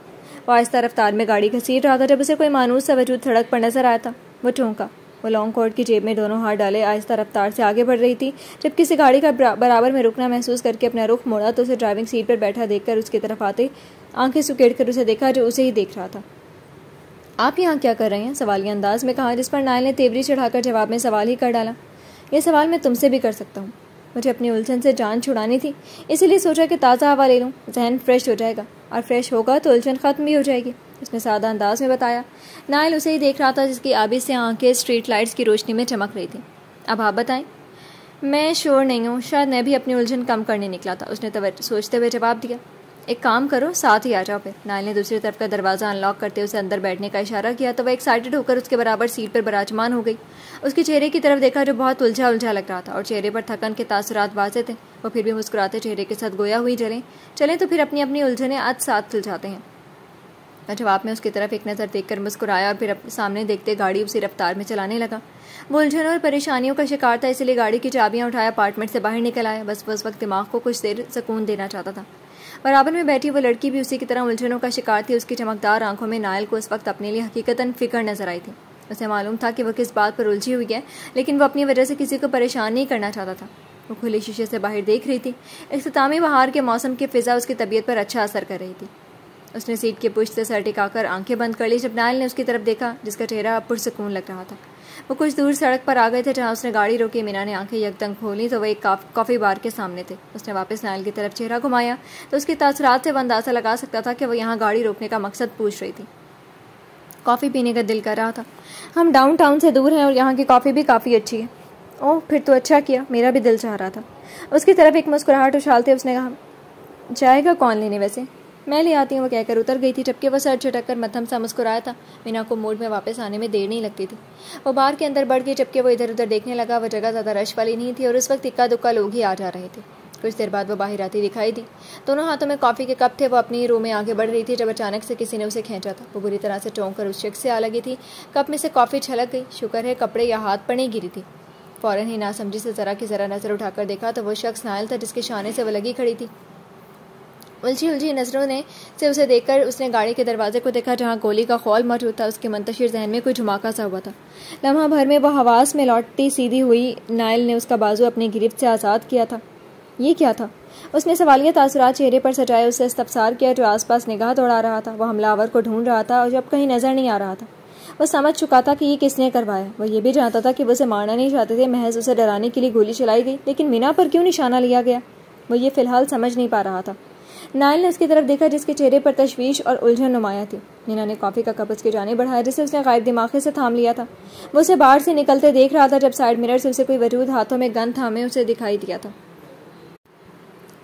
वो आहिस्ता रफ्तार में गाड़ी घसीट रहा था, जब उसे कोई मानूस सा वजूद सड़क पर नज़र आया था। वो चौंका वो लॉन्ग कोट की जेब में दोनों हाथ डाले आहिस्ता रफ्तार से आगे बढ़ रही थी। जब किसी गाड़ी का बराबर में रुकना महसूस करके अपना रुख मोड़ा तो उसे ड्राइविंग सीट पर बैठा देखकर उसकी तरफ़ आते, आँखें सुकेड़ कर उसे देखा जो उसे ही देख रहा था। आप यहाँ क्या कर रहे हैं? सवालिया अंदाज में कहा, जिस पर नायल ने तेवरी चढ़ाकर जवाब में सवाल ही कर डाला। यह सवाल मैं तुमसे भी कर सकता हूँ। मुझे अपनी उलझन से जान छुड़ानी थी, इसीलिए सोचा कि ताज़ा हवा ले लूँ, जहन फ्रेश हो जाएगा। और फ्रेश होगा तो उलझन ख़त्म भी हो जाएगी, उसने सादा अंदाज में बताया। नायल उसे ही देख रहा था जिसकी आबी से आँखें स्ट्रीट लाइट्स की रोशनी में चमक रही थी। अब आप बताएँ, मैं श्योर नहीं हूँ, शायद मैं भी अपनी उलझन कम करने निकला था, उसने सोचते हुए जवाब दिया। एक काम करो, साथ ही आ जाओ फिर। नायल ने दूसरी तरफ़ का दरवाज़ा अनलॉक करते उसे अंदर बैठने का इशारा किया तो वह एक्साइटेड होकर उसके बराबर सीट पर बराजमान हो गई। उसके चेहरे की तरफ़ देखा जो बहुत उलझा उलझा लग रहा था और चेहरे पर थकन के तासरात वाजे थे। वो फिर भी मुस्कुराते चेहरे के साथ गोया हुई जलें। चलें तो फिर अपनी अपनी उलझने आज साथ सुलझाते हैं। मैं जवाब में उसकी तरफ़ एक नज़र देखकर मुस्कुराया और फिर सामने देखते गाड़ी उसी रफ्तार में चलाने लगा। वो उलझनों और परेशानियों का शिकार था, इसलिए गाड़ी की चाबियाँ उठाया अपार्टमेंट से बाहर निकल आया बस उस वक्त दिमाग को कुछ देर सुकून देना चाहता था। बराबर में बैठी वो लड़की भी उसी की तरह उलझनों का शिकार थी। उसकी चमकदार आँखों में नायल को इस वक्त अपने लिए हकीकतन फ़िक्र नज़र आई थी। उसे मालूम था कि वह किस बात पर उलझी हुई है, लेकिन वो अपनी वजह से किसी को परेशान नहीं करना चाहता था। वो खुले शीशे से बाहर देख रही थी। इख्तामी बहार के मौसम की फिजा उसकी तबीयत पर अच्छा असर कर रही थी। उसने सीट के पुष्ट से सर टिकाकर आँखें बंद कर ली, जब नायल ने उसकी तरफ़ देखा, जिसका चेहरा पुरसकून लग रहा था। वो कुछ दूर सड़क पर आ गए थे जहाँ उसने गाड़ी रोकी, मीना ने आँखें यकदम खोली तो वह एक कॉफ़ी बार के सामने थे। उसने वापस नायल की तरफ़ चेहरा घुमाया तो उसके तासरात से वह अंदाज़ा लगा सकता था कि वह यहाँ गाड़ी रोकने का मकसद पूछ रही थी। कॉफ़ी पीने का दिल कर रहा था। हम डाउन टाउन से दूर हैं और यहाँ की कॉफ़ी भी काफ़ी अच्छी है। ओह, फिर तो अच्छा किया, मेरा भी दिल चाह रहा था। उसकी तरफ़ एक मुस्कुराहट उछालते उसने कहा, जाएगा कौन लेने वैसे? मैं ले आती हूँ, वो कहकर उतर गई थी। जबकि वह सर झटक कर मथम सा मुस्कुराया था। मीना को मूड में वापस आने में देर नहीं लगती थी। वो बार के अंदर बढ़ गई, जबकि वो इधर उधर देखने लगा। वह जगह ज़्यादा रश वाली नहीं थी और उस वक्त इक्का दुक्का लोग ही आ जा रहे थे। कुछ देर बाद वो बाहर आती दिखाई दी। दोनों हाथों में कॉफ़ी के कप थे। वो अपनी रूम में आगे बढ़ रही थी, जब अचानक से किसी ने उसे खींचा था। वो बुरी तरह से चौंक कर उस शख्स से आ लगी थी। कप में से कॉफ़ी छलक गई। शुक्र है कपड़े या हाथ पर नहीं गिरी थी। फ़ौरन ही ना समझी से ज़रा की ज़रा नज़र उठाकर देखा तो वो शख्स नायल था, जिसके शाने से वो लगी खड़ी थी। उलझी उलझी नज़रों ने से उसे देखकर उसने गाड़ी के दरवाजे को देखा जहाँ गोली का खौल मौजूद था। उसके मंतशिर जहन में कोई झुमाका सा हुआ था। लम्हा भर में वह हवास में लौटती सीधी हुई नायल ने उसका बाजू अपनी गिरफ्त से आज़ाद किया था। ये क्या था? उसने सवालिया तासुरात चेहरे पर सजाए उससे इस्तफसार किया जो आसपास निगाह दौड़ा रहा था। वह हमलावर को ढूंढ रहा था और जब कहीं नज़र नहीं आ रहा था। वह समझ चुका था कि ये किसने करवाया। वह ये भी जानता था कि वो उसे मारना नहीं चाहते थे। महज उसे डराने के लिए गोली चलाई गई, लेकिन मीना पर क्यों निशाना लिया गया? वो ये फ़िलहाल समझ नहीं पा रहा था। नायल ने उसकी तरफ़ देखा जिसके चेहरे पर तशवीश और उलझन नुमाया थी। नीना ने कॉफ़ी का कप उसके जाने बढ़ाया, जिसे उसने गायब दिमागे से थाम लिया था। वो उसे बाहर से निकलते देख रहा था, जब साइड मिरर से उसे कोई वजूद हाथों में गन थामे, उसे दिखाई दिया था।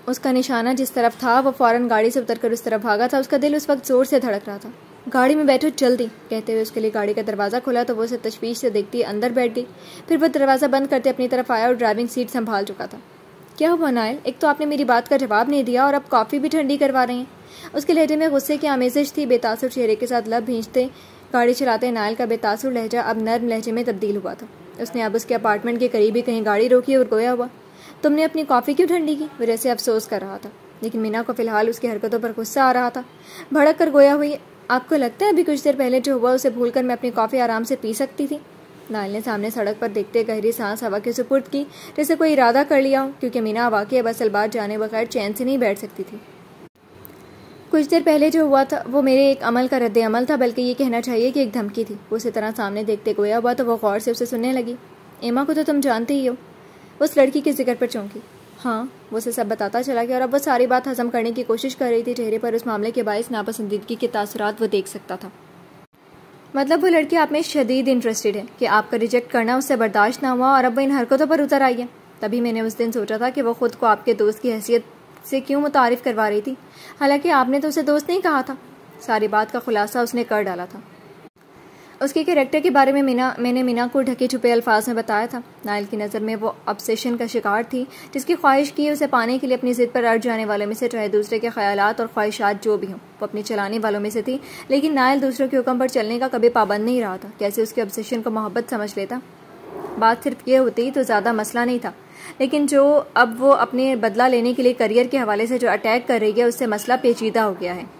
उसका निशाना जिस तरफ़ था, वो फ़ौरन गाड़ी से उतरकर उस तरफ़ भागा था। उसका दिल उस वक्त ज़ोर से धड़क रहा था। गाड़ी में बैठो जल्दी, कहते हुए उसके लिए गाड़ी का दरवाज़ा खुला तो वो उसे तशवीश से देखती, अंदर बैठ गई। फिर वो दरवाज़ा बंद करते अपनी तरफ़ आया और ड्राइविंग सीट संभाल चुका था। क्या हुआ नायल एक तो आपने मेरी बात का जवाब नहीं दिया और अब कॉफ़ी भी ठंडी करवा रहे हैं। उसके लहजे में गुस्से की आमेजिश थी, बेतासुर चेहरे के साथ लब भींचते, गाड़ी चलाते नायल का बेतासुर लहजा अब नर्म लहजे में तब्दील हुआ था। उसने अब उसके अपार्टमेंट के करीब ही कहीं गाड़ी रोकी और गोया हुआ। तुमने अपनी कॉफ़ी क्यों ठंडी की? वजह से अफसोस कर रहा था। लेकिन मीना को फ़िलहाल उसकी हरकतों पर गुस्सा आ रहा था। भड़क कर गोया हुई, आपको लगता है अभी कुछ देर पहले जो हुआ उसे भूलकर मैं अपनी कॉफ़ी आराम से पी सकती थी? नायल ने सामने सड़क पर देखते गहरी सांस हवा के सुपुर्द की, जैसे कोई इरादा कर लिया हो क्योंकि मीना असल बात जाने बगैर चैन से नहीं बैठ सकती थी। कुछ देर पहले जो हुआ था, वो मेरे एक अमल का रद्द अमल था, बल्कि ये कहना चाहिए कि एक धमकी थी। उसी तरह सामने देखते गोया हुआ तो वो गौर से उसे सुनने लगी। एमा को तो तुम जानते ही हो, उस लड़की के ज़िक्र पर चौंकी। हाँ वो उसे सब बताता चला गया, और अब वो सारी बात हजम करने की कोशिश कर रही थी। चेहरे पर उस मामले के बायस नापसंदीदगी के तासरात वो देख सकता था। मतलब वो लड़की आप में शदीद इंटरेस्टेड है कि आपका रिजेक्ट करना, उससे बर्दाश्त ना हुआ और अब वो इन हरकतों पर उतर आई है। तभी मैंने उस दिन सोचा था कि वो खुद को आपके दोस्त की हैसियत से क्यों मुतारफ़ करवा रही थी। हालाँकि आपने तो उसे दोस्त नहीं कहा था। सारी बात का खुलासा उसने कर डाला था। उसके कैरेक्टर के बारे में मीना, मैंने मीना को ढके छुपे अल्फाज में बताया था। नायल की नज़र में वो ऑब्सेशन का शिकार थी, जिसकी ख्वाहिश की उसे पाने के लिए अपनी जिद पर अड़ जाने वालों में से चाहे दूसरे के ख्याल और ख्वाहिशात जो भी हों, वो अपने चलाने वालों में से थी। लेकिन नायल दूसरों के हुक्म पर चलने का कभी पाबंद नहीं रहा था। कैसे उसके ऑब्सेशन को मोहब्बत समझ लेता? बात सिर्फ़ ये होती तो ज़्यादा मसला नहीं था। लेकिन जो अब वो अपने बदला लेने के लिए करियर के हवाले से जो अटैक कर रही है, उससे मसला पेचीदा हो गया है।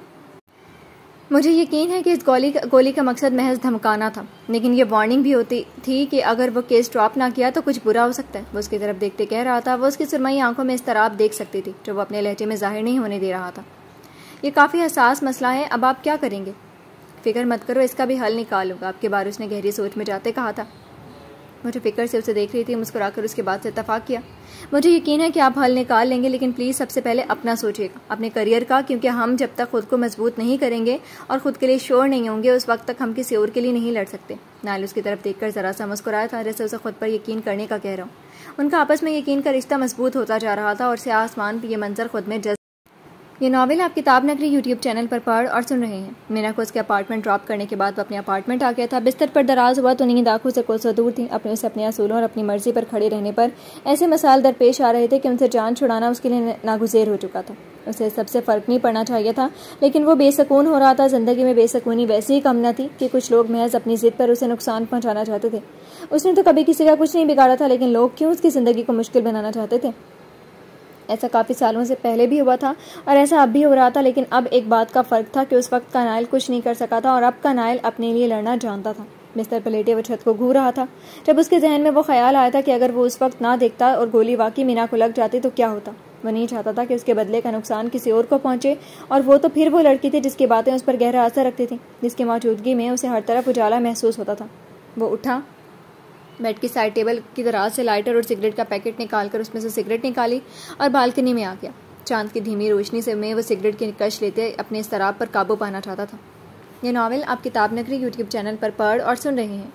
मुझे यकीन है कि इस गोली गोली का मकसद महज धमकाना था, लेकिन ये वार्निंग भी होती थी कि अगर वो केस ड्रॉप ना किया तो कुछ बुरा हो सकता है। वो उसकी तरफ़ देखते कह रहा था, वो उसकी सुरमई आँखों में इस तरह आप देख सकती थी, जो वो अपने लहजे में ज़ाहिर नहीं होने दे रहा था। ये काफ़ी हसास मसला है, अब आप क्या करेंगे? फ़िक्र मत करो, इसका भी हल निकालूँगा आपके बारे उसने गहरी सोच में जाते कहा था। मुझे फ़िक्र से उसे देख रही थी, मुस्कुराकर उसके बाद से इतफाक़ किया। मुझे यकीन है कि आप हल निकाल लेंगे, लेकिन प्लीज़ सबसे पहले अपना सोचिएगा, अपने करियर का, क्योंकि हम जब तक खुद को मज़बूत नहीं करेंगे और खुद के लिए श्योर नहीं होंगे, उस वक्त तक हम किसी और के लिए नहीं लड़ सकते। नाल उसकी तरफ़ देखकर ज़रा सा मुस्कुराया था, जैसे उसे खुद पर यकीन करने का कह रहा हूँ। उनका आपस में यकीन का रिश्ता मज़बूत होता जा रहा था और से आसमान पर यह मंजर खुद में जज ये नावल आप किताब नगरी यूट्यूब चैनल पर पढ़ और सुन रहे हैं। मीना को उसके अपार्टमेंट ड्रॉप करने के बाद वो अपने अपार्टमेंट आ गया था। बिस्तर पर दराज हुआ तो नींद आँखों से कोसों दूर थी। अपने उसे अपने असूलों और अपनी मर्ज़ी पर खड़े रहने पर ऐसे मसाल दरपेश आ रहे थे कि उनसे जान छुड़ाना उसके लिए नागुजेर हो चुका था। उसे सबसे फ़र्क नहीं पड़ना चाहिए था, लेकिन वो बेसकून हो रहा था। ज़िंदगी में बेसकूनी वैसे ही कम न थी कि कुछ लोग महज अपनी ज़िद पर उसे नुकसान पहुंचाना चाहते थे। उसने तो कभी किसी का कुछ नहीं बिगाड़ा था, लेकिन लोग क्यों उसकी ज़िंदगी को मुश्किल बनाना चाहते थे? ऐसा काफ़ी सालों से पहले भी हुआ था और ऐसा अब भी हो रहा था, लेकिन अब एक बात का फ़र्क था कि उस वक्त का नायल कुछ नहीं कर सका था और अब का नायल अपने लिए लड़ना जानता था। बिस्तर पर लेटे वो छत को घूर रहा था। जब उसके जहन में वो ख्याल आया था कि अगर वो उस वक्त ना देखता और गोली वाकई मीना को लग जाती तो क्या होता? वो नहीं चाहता था कि उसके बदले का नुकसान किसी और को पहुँचे और वो तो फिर वो लड़की थी जिसकी बातें उस पर गहरा असर रखती थी, जिसकी मौजूदगी में उसे हर तरफ़ उजाला महसूस होता था। वो उठा बेड की साइड टेबल की दराज से लाइटर और सिगरेट का पैकेट निकालकर उसमें से सिगरेट निकाली और बालकनी में आ गया। चाँद की धीमी रोशनी से मैं वो सिगरेट की कश लेते अपने तराब पर काबू पाना चाहता था। ये नावल आप किताब नगरी यूट्यूब चैनल पर पढ़ और सुन रहे हैं।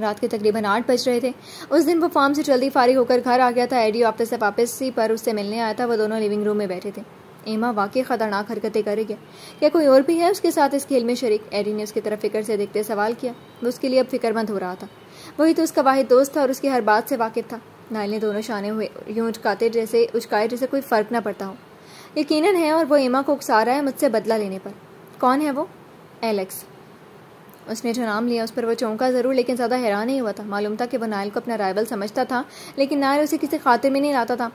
रात के तकरीबन आठ बज रहे थे। उस दिन वो फार्म से जल्दी फारिग होकर घर आ गया था। एडी ऑफ़िस से वापसी पर उससे मिलने आया था। वो दोनों लिविंग रूम में बैठे थे। एमा वाकई खतरनाक हरकतें करेगी क्या कोई और भी है उसके साथ इस खेल में शरीक? एडी ने उसकी तरफ़ फ़िक्र से देखते सवाल किया। वो उसके लिए अब फिक्रमंद हो रहा था। वही तो उसका वाहिद दोस्त था और उसकी हर बात से वाकिफ था। नाइल ने दोनों शाने हुए, यूँ उचकाते जैसे, उचकाए जैसे कोई फ़र्क ना पड़ता हो। यकीनन है और वो एमा को उकसा रहा है मुझसे बदला लेने पर। कौन है वो? एलेक्स। उसने जो नाम लिया उस पर वो चौंका ज़रूर, लेकिन ज़्यादा हैरान नहीं हुआ था। मालूम था कि वो नायल को अपना राइवल समझता था, लेकिन नायल उसे किसी खातिर में नहीं लाता था।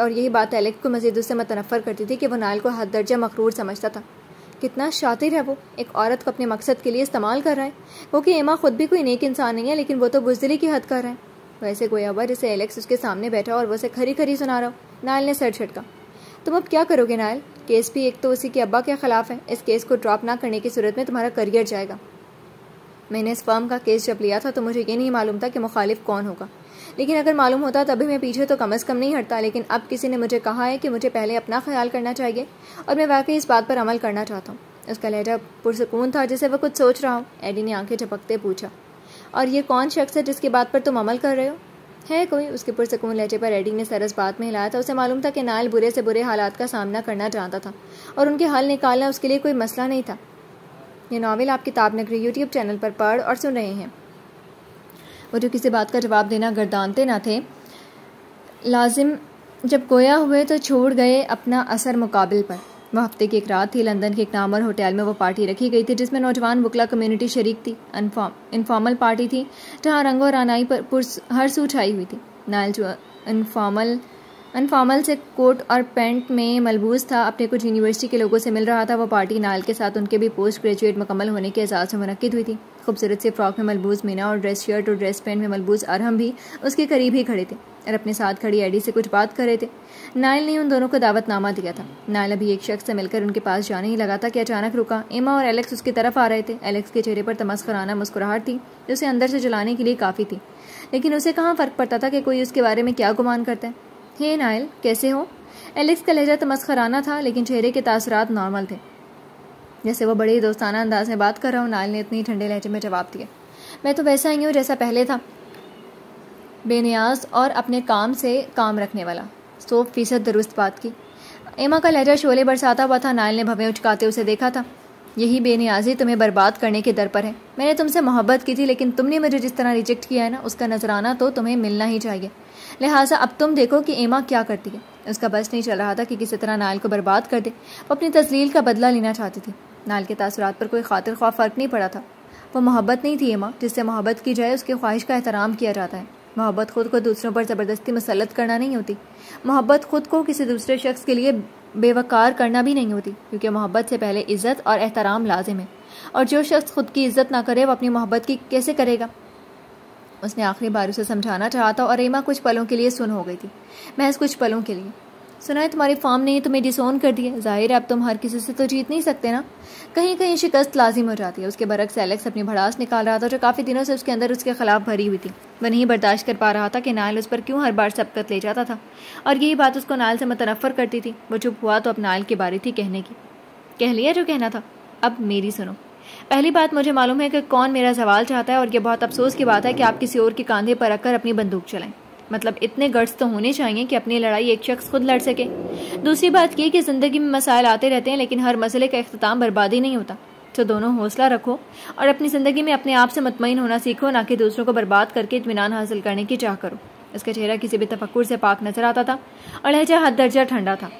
और यही बात एलेक्स को मजीद उससे मतनफ़र करती थी कि वो नायल को हद दर्जा मकरूर समझता था। कितना शातिर है वो। एक औरत को अपने मकसद के लिए इस्तेमाल कर रहा है। क्योंकि एमा खुद भी कोई नेक इंसान नहीं है, लेकिन वो तो बुजदली की हद कर रहा है। वैसे गोया हुआ जैसे एलेक्स उसके सामने बैठा और वो उसे खरी खरी सुना रहा हो। नायल ने सर छटका। तुम अब क्या करोगे नायल? केस भी एक तो उसी के अब्बा के खिलाफ है। इस केस को ड्रॉप ना करने की सूरत में तुम्हारा करियर जाएगा। मैंने इस फर्म का केस जब लिया था तो मुझे ये नहीं मालूम था कि मुखालिफ कौन होगा। लेकिन अगर मालूम होता तभी मैं पीछे तो कम अज़ कम नहीं हटता, लेकिन अब किसी ने मुझे कहा है कि मुझे पहले अपना ख्याल करना चाहिए और मैं वाकई इस बात पर अमल करना चाहता हूँ। उसका लहजा पुरसकून था जैसे वह कुछ सोच रहा हूँ। एडी ने आँखें झपकते पूछा, और ये कौन शख्स है जिसकी बात पर तुम अमल कर रहे हो? है कोई। उसके पुरसकून लहजे पर एडी ने सरस बात में हिलाया था। उसे मालूम था कि नायल बुरे से बुरे हालात का सामना करना चाहता था और उनके हल निकालना उसके लिए कोई मसला नहीं था। ये नावल आप किताब नगरी यूट्यूब चैनल पर पढ़ और सुन रहे हैं। वो जो किसी बात का जवाब देना गर्दानते ना थे। लाजिम, जब गोया हुए तो छोड़ गए अपना असर मुकाबल पर। वह हफ़्ते की एक रात थी लंदन के एक नामर होटल में वो पार्टी रखी गई थी, जिसमें नौजवान बुकला कम्युनिटी शरीक थी। इनफॉर्मल पार्टी थी, जहाँ रंगो और आनाई पर हर सू छाई हुई थी। नायल जो इनफॉर्मल अनफॉर्मल से कोट और पेंट में मलबूस था, अपने कुछ यूनिवर्सिटी के लोगों से मिल रहा था। वो पार्टी नायल के साथ उनके भी पोस्ट ग्रेजुएट मुकम्मल होने के एजाज से मनद हुई थी। खूबसूरत से फ्रॉक में मलबूस मीना और ड्रेस शर्ट और ड्रेस पैंट में मलबूस अरहम भी उसके करीब ही खड़े थे और अपने साथ खड़ी एडी से कुछ बात कर रहे थे। नायल ने उन दोनों को दावतनामा दिया था। नायल अभी एक शख्स से मिलकर उनके पास जाने ही लगा था कि अचानक रुका। एमा और एलेक्स उसकी तरफ़ आ रहे थे। एलेक्स के चेहरे पर तमस्कराना मुस्कुराहट थी उसे अंदर से जलाने के लिए काफ़ी थी। लेकिन उसे कहाँ फ़र्क पड़ता था कि कोई उसके बारे में क्या गुमान करता है? हे नायल कैसे हो? एलेक्स का लहजा तमस्कराना था, लेकिन चेहरे के तासरात नॉर्मल थे। जैसे वो बड़े दोस्ताना अंदाज में बात कर रहा हूँ नायल ने इतनी ठंडे लहजे में जवाब दिया मैं तो वैसा ही हूँ जैसा पहले था। बेनियाज और अपने काम से काम रखने वाला। सौ फ़ीसद दुरुस्त बात की। एमा का लहजा शोले बरसाता हुआ था नायल ने भवें उचकाते उसे देखा था। यही बेनियाजी तुम्हें बर्बाद करने के दर पर है। मैंने तुमसे मोहब्बत की थी, लेकिन तुमने मुझे जिस तरह रिजेक्ट किया है ना, उसका नजराना तो तुम्हें मिलना ही चाहिए। लिहाजा अब तुम देखो कि एमा क्या करती है। उसका बस नहीं चल रहा था कि किसी तरह नायल को बर्बाद कर दे। वो अपनी तस्लील का बदला लेना चाहती थी। नायल के तासरात पर कोई खातिर ख्वा फ़र्क नहीं पड़ा था। वो मोहब्बत नहीं थी एमा जिससे मोहब्बत की जाए उसकी ख्वाहिश का एहतराम किया जाता है। मोहब्बत खुद को दूसरों पर ज़बरदस्ती मसलत करना नहीं होती। मोहब्बत खुद को किसी दूसरे शख्स के लिए बेवकार करना भी नहीं होती, क्योंकि मोहब्बत से पहले इज़्ज़त और एहतराम लाजिम है। और जो शख्स खुद की इज़्ज़त ना करे, वो अपनी मोहब्बत की कैसे करेगा? उसने आखिरी बार उसे समझाना चाहा था और एमा कुछ पलों के लिए सुन हो गई थी। महज कुछ पलों के लिए। सुना है तुम्हारी फॉर्म ने तुम्हें डिसोन कर दिया। ज़ाहिर है, अब तुम हर किसी से तो जीत नहीं सकते ना। कहीं कहीं शिकस्त लाजिम हो जाती है। उसके बरक्स एलेक्स अपनी भड़ास निकाल रहा था, जो काफ़ी दिनों से उसके अंदर उसके खिलाफ भरी हुई थी। वह नहीं बर्दाश्त कर पा रहा था कि नायल उस पर क्यों हर बार सबकत ले जाता था। और यही बात उसको नायल से मुतनफ़र करती थी। वो चुप हुआ तो अब नायल की बारी थी कहने की। कह लिया जो कहना था। अब मेरी सुनो। पहली बात मुझे मालूम है कि कौन मेरा सवाल चाहता है और यह बहुत अफसोस की बात है कि आप किसी और के कांधे पर रखकर अपनी बंदूक चलाएँ। मतलब इतने गट्स तो होने चाहिए कि अपनी लड़ाई एक शख्स खुद लड़ सके। दूसरी बात यह कि ज़िंदगी में मसाइल आते रहते हैं, लेकिन हर मसले का अख्ताम बर्बादी नहीं होता। तो दोनों हौसला रखो और अपनी ज़िंदगी में अपने आप से मुतमिन होना सीखो, ना कि दूसरों को बर्बाद करके इतमान हासिल करने की चाह करो। उसका चेहरा किसी भी तफक्र से पाक नज़र आता था और लहजा हद दर्जा ठंडा था।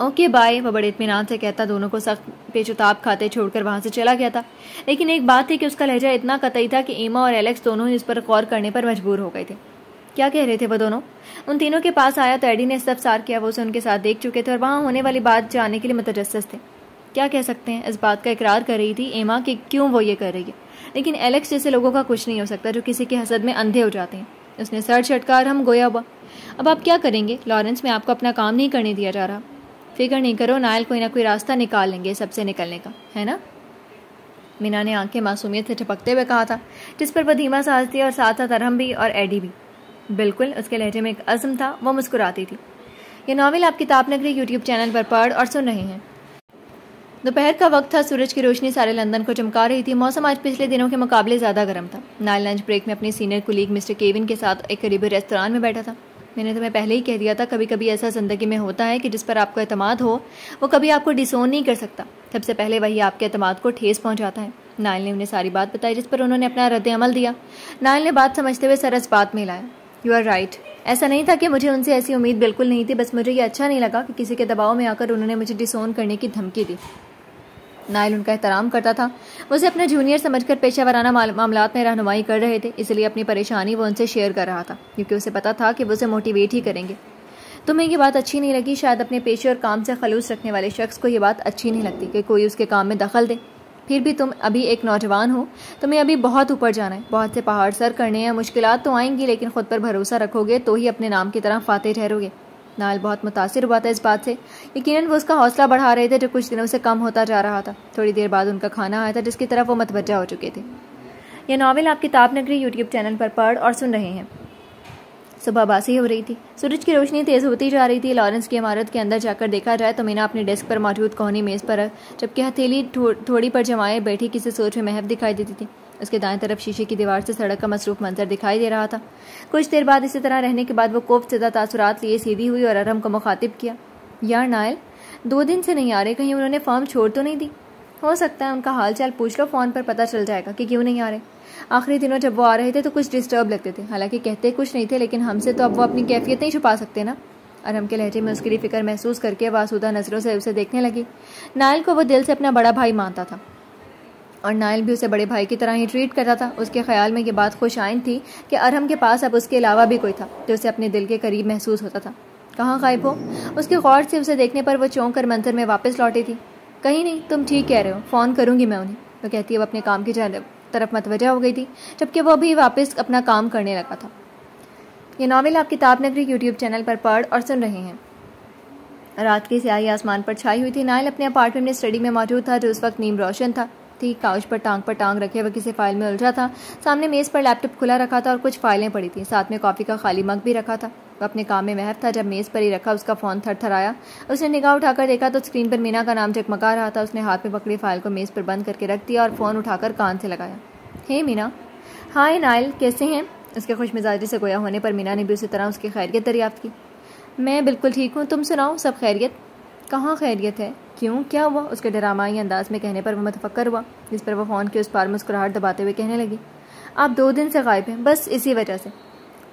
Okay, bye. वह बड़े इतमान से कहता, दोनों को सख्त पेचुताब खाते छोड़कर वहाँ से चला गया था। लेकिन एक बात थी कि उसका लहजा इतना कतई था कि ईमा और एलेक्स दोनों ही उस पर गौर करने पर मजबूर हो गए थे। क्या कह रहे थे वो दोनों? उन तीनों के पास आया तो एडी ने सब सार किया, वो उसे उनके साथ देख चुके थे और वहाँ होने वाली बात जानने के लिए मुतजस थे। क्या कह सकते हैं? इस बात का इकरार कर रही थी एमा कि क्यों वो ये कर रही है। लेकिन एलेक्स जैसे लोगों का कुछ नहीं हो सकता जो किसी के हसद में अंधे हो जाते हैं। उसने सर छटकार हम गोया हुआ। अब आप क्या करेंगे? लॉरेंस में आपको अपना काम नहीं करने दिया जा रहा। फ़िक्र नहीं करो नायल कोई ना कोई रास्ता निकाल लेंगे सबसे निकलने का, है ना? मीना ने आँखें मासूमियत से झपकते हुए कहा था, जिस पर वह धीमा सा हंसती और साथ साथ अरहम भी और एडी भी। बिल्कुल, उसके लहजे में एक अज़म था, वो मुस्कुराती थी। ये नावल आप किताब नगरी यूट्यूब चैनल पर पढ़ और सुन रहे हैं। दोपहर का वक्त था, सूरज की रोशनी सारे लंदन को चमका रही थी। मौसम आज पिछले दिनों के मुकाबले ज़्यादा गर्म था। नाइल लंच ब्रेक में अपने सीनियर कुलीग मिस्टर केविन के साथ एक करीबी रेस्तरान में बैठा था। मैंने तुम्हें पहले ही कह दिया था कभी कभी ऐसा ज़िंदगी में होता है कि जिस पर आपको अतमाद हो, वो कभी आपको डिसोन नहीं कर सकता। सबसे पहले वही आपके अतमाद को ठेस पहुंचाता है। नायल ने उन्हें सारी बात बताई, जिस पर उन्होंने अपना रद्द अमल दिया। नायल ने बात समझते हुए सरस बात में लाया। यू आर राइट ऐसा नहीं था कि मुझे उनसे ऐसी उम्मीद बिल्कुल नहीं थी, बस मुझे ये अच्छा नहीं लगा कि किसी के दबाव में आकर उन्होंने मुझे डिसोन करने की धमकी दी। नायल उनका एहतराम करता था। उसे अपने जूनियर समझकर पेशावराना मामला में रहनुमाई कर रहे थे, इसलिए अपनी परेशानी वो उनसे शेयर कर रहा था, क्योंकि उसे पता था कि वो उसे मोटिवेट ही करेंगे। तुम्हें ये बात अच्छी नहीं लगी? शायद अपने पेशे और काम से खलूस रखने वाले शख्स को ये बात अच्छी नहीं लगती कि कोई उसके काम में दखल दे। फिर भी तुम अभी एक नौजवान हो। तुम्हें अभी बहुत ऊपर जाना है। बहुत से पहाड़ सर करने हैं मुश्किल तो आएँगी, लेकिन खुद पर भरोसा रखोगे तो ही अपने नाम की तरह फाते ठहरोगे। नाल बहुत मुतासर हुआ था इस बात से। यकीन वो उसका हौसला बढ़ा रहे थे जो कुछ दिनों से कम होता जा रहा था। थोड़ी देर बाद उनका खाना आया था, जिसकी तरफ़ वो मतवजा हो चुके थे। यह नावल आप किताब नगरी यूट्यूब चैनल पर पढ़ और सुन रहे हैं। सुबह बासी हो रही थी। सूरज की रोशनी तेज होती जा रही थी। लॉरेंस की इमारत के अंदर जाकर देखा जाए तो मीना अपने डेस्क पर मौजूद कोहनी मेज पर जबकि हथेली थोड़ी पर जमाए बैठी किसी सोच में महब दिखाई देती थी। उसके दाएँ तरफ़ शीशे की दीवार से सड़क का मसरूफ मंजर दिखाई दे रहा था। कुछ देर बाद इसी तरह रहने के बाद वो कोफ सिदा तासुरात लिए सीधी हुई और अरहम को मुखातिब किया। यार नायल, दो दिन से नहीं आ रहे, कहीं उन्होंने फॉर्म छोड़ तो नहीं दी? हो सकता है उनका हाल चाल पूछ लो, फ़ोन पर पता चल जाएगा कि क्यों नहीं आ रहे। आखिरी दिनों जब वो आ रहे थे तो कुछ डिस्टर्ब लगते थे। हालाँकि कहते कुछ नहीं थे, लेकिन हमसे तो अब वो अपनी कैफियत नहीं छुपा सकते ना। अरम के लहजे में उसकी फ़िक्र महसूस करके वासुदा नज़रों से उसे देखने लगी। नायल को वो दिल से अपना बड़ा भाई मानता था। और नायल भी उसे बड़े भाई की तरह ही ट्रीट करता था। उसके ख्याल में ये बात खुश आइन थी कि अरहम के पास अब उसके अलावा भी कोई था, जो उसे अपने दिल के करीब महसूस होता था। कहाँ गायब हो? उसके गौर से उसे देखने पर वो चौंक कर मंजर में वापस लौटी थी। कहीं नहीं, तुम ठीक कह रहे हो, फ़ोन करूँगी मैं उन्हें। वो कहती है वो अपने काम की तरफ़ मतवजा हो गई थी, जबकि वो अभी वापस अपना काम करने लगा था। ये नावल आप किताब नगरी यूट्यूब चैनल पर पढ़ और सुन रहे हैं। रात की स्याही आसमान पर छाई हुई थी, नायल अपने अपार्टमेंट में स्टडी में मौजूद था, जो उस वक्त नीम रोशन था। थी काउच पर टांग पर टांग रखे हुए किसी फ़ाइल में उलझा था। सामने मेज पर लैपटॉप खुला रखा था और कुछ फाइलें पड़ी थी। साथ में कॉफ़ी का खाली मग भी रखा था। वो अपने काम में महफ था। जब मेज पर ही रखा, उसका फ़ोन थर थर आया। उसने निगाह उठाकर देखा तो स्क्रीन पर मीना का नाम जगमगा रहा था। उसने हाथ में पकड़ी फ़ाइल को मेज़ पर बंद करके रख दिया और फ़ोन उठाकर कान से लगाया। हे मीना, हाय नायल कैसे हैं? उसके खुश मिजाजी से गोया होने पर मीना ने भी उसी तरह उसकी खैरियत दरियाफ्त की। मैं बिल्कुल ठीक हूँ। तुम सुनाओ, सब खैरियत? कहाँ खैरियत है? क्यों? क्या हुआ? उसके डरामाई अंदाज में कहने पर वो मतफक्र हुआ, जिस पर वह फ़ोन के उस पार मुस्कुराहट दबाते हुए कहने लगी, आप दो दिन से गायब हैं, बस इसी वजह से।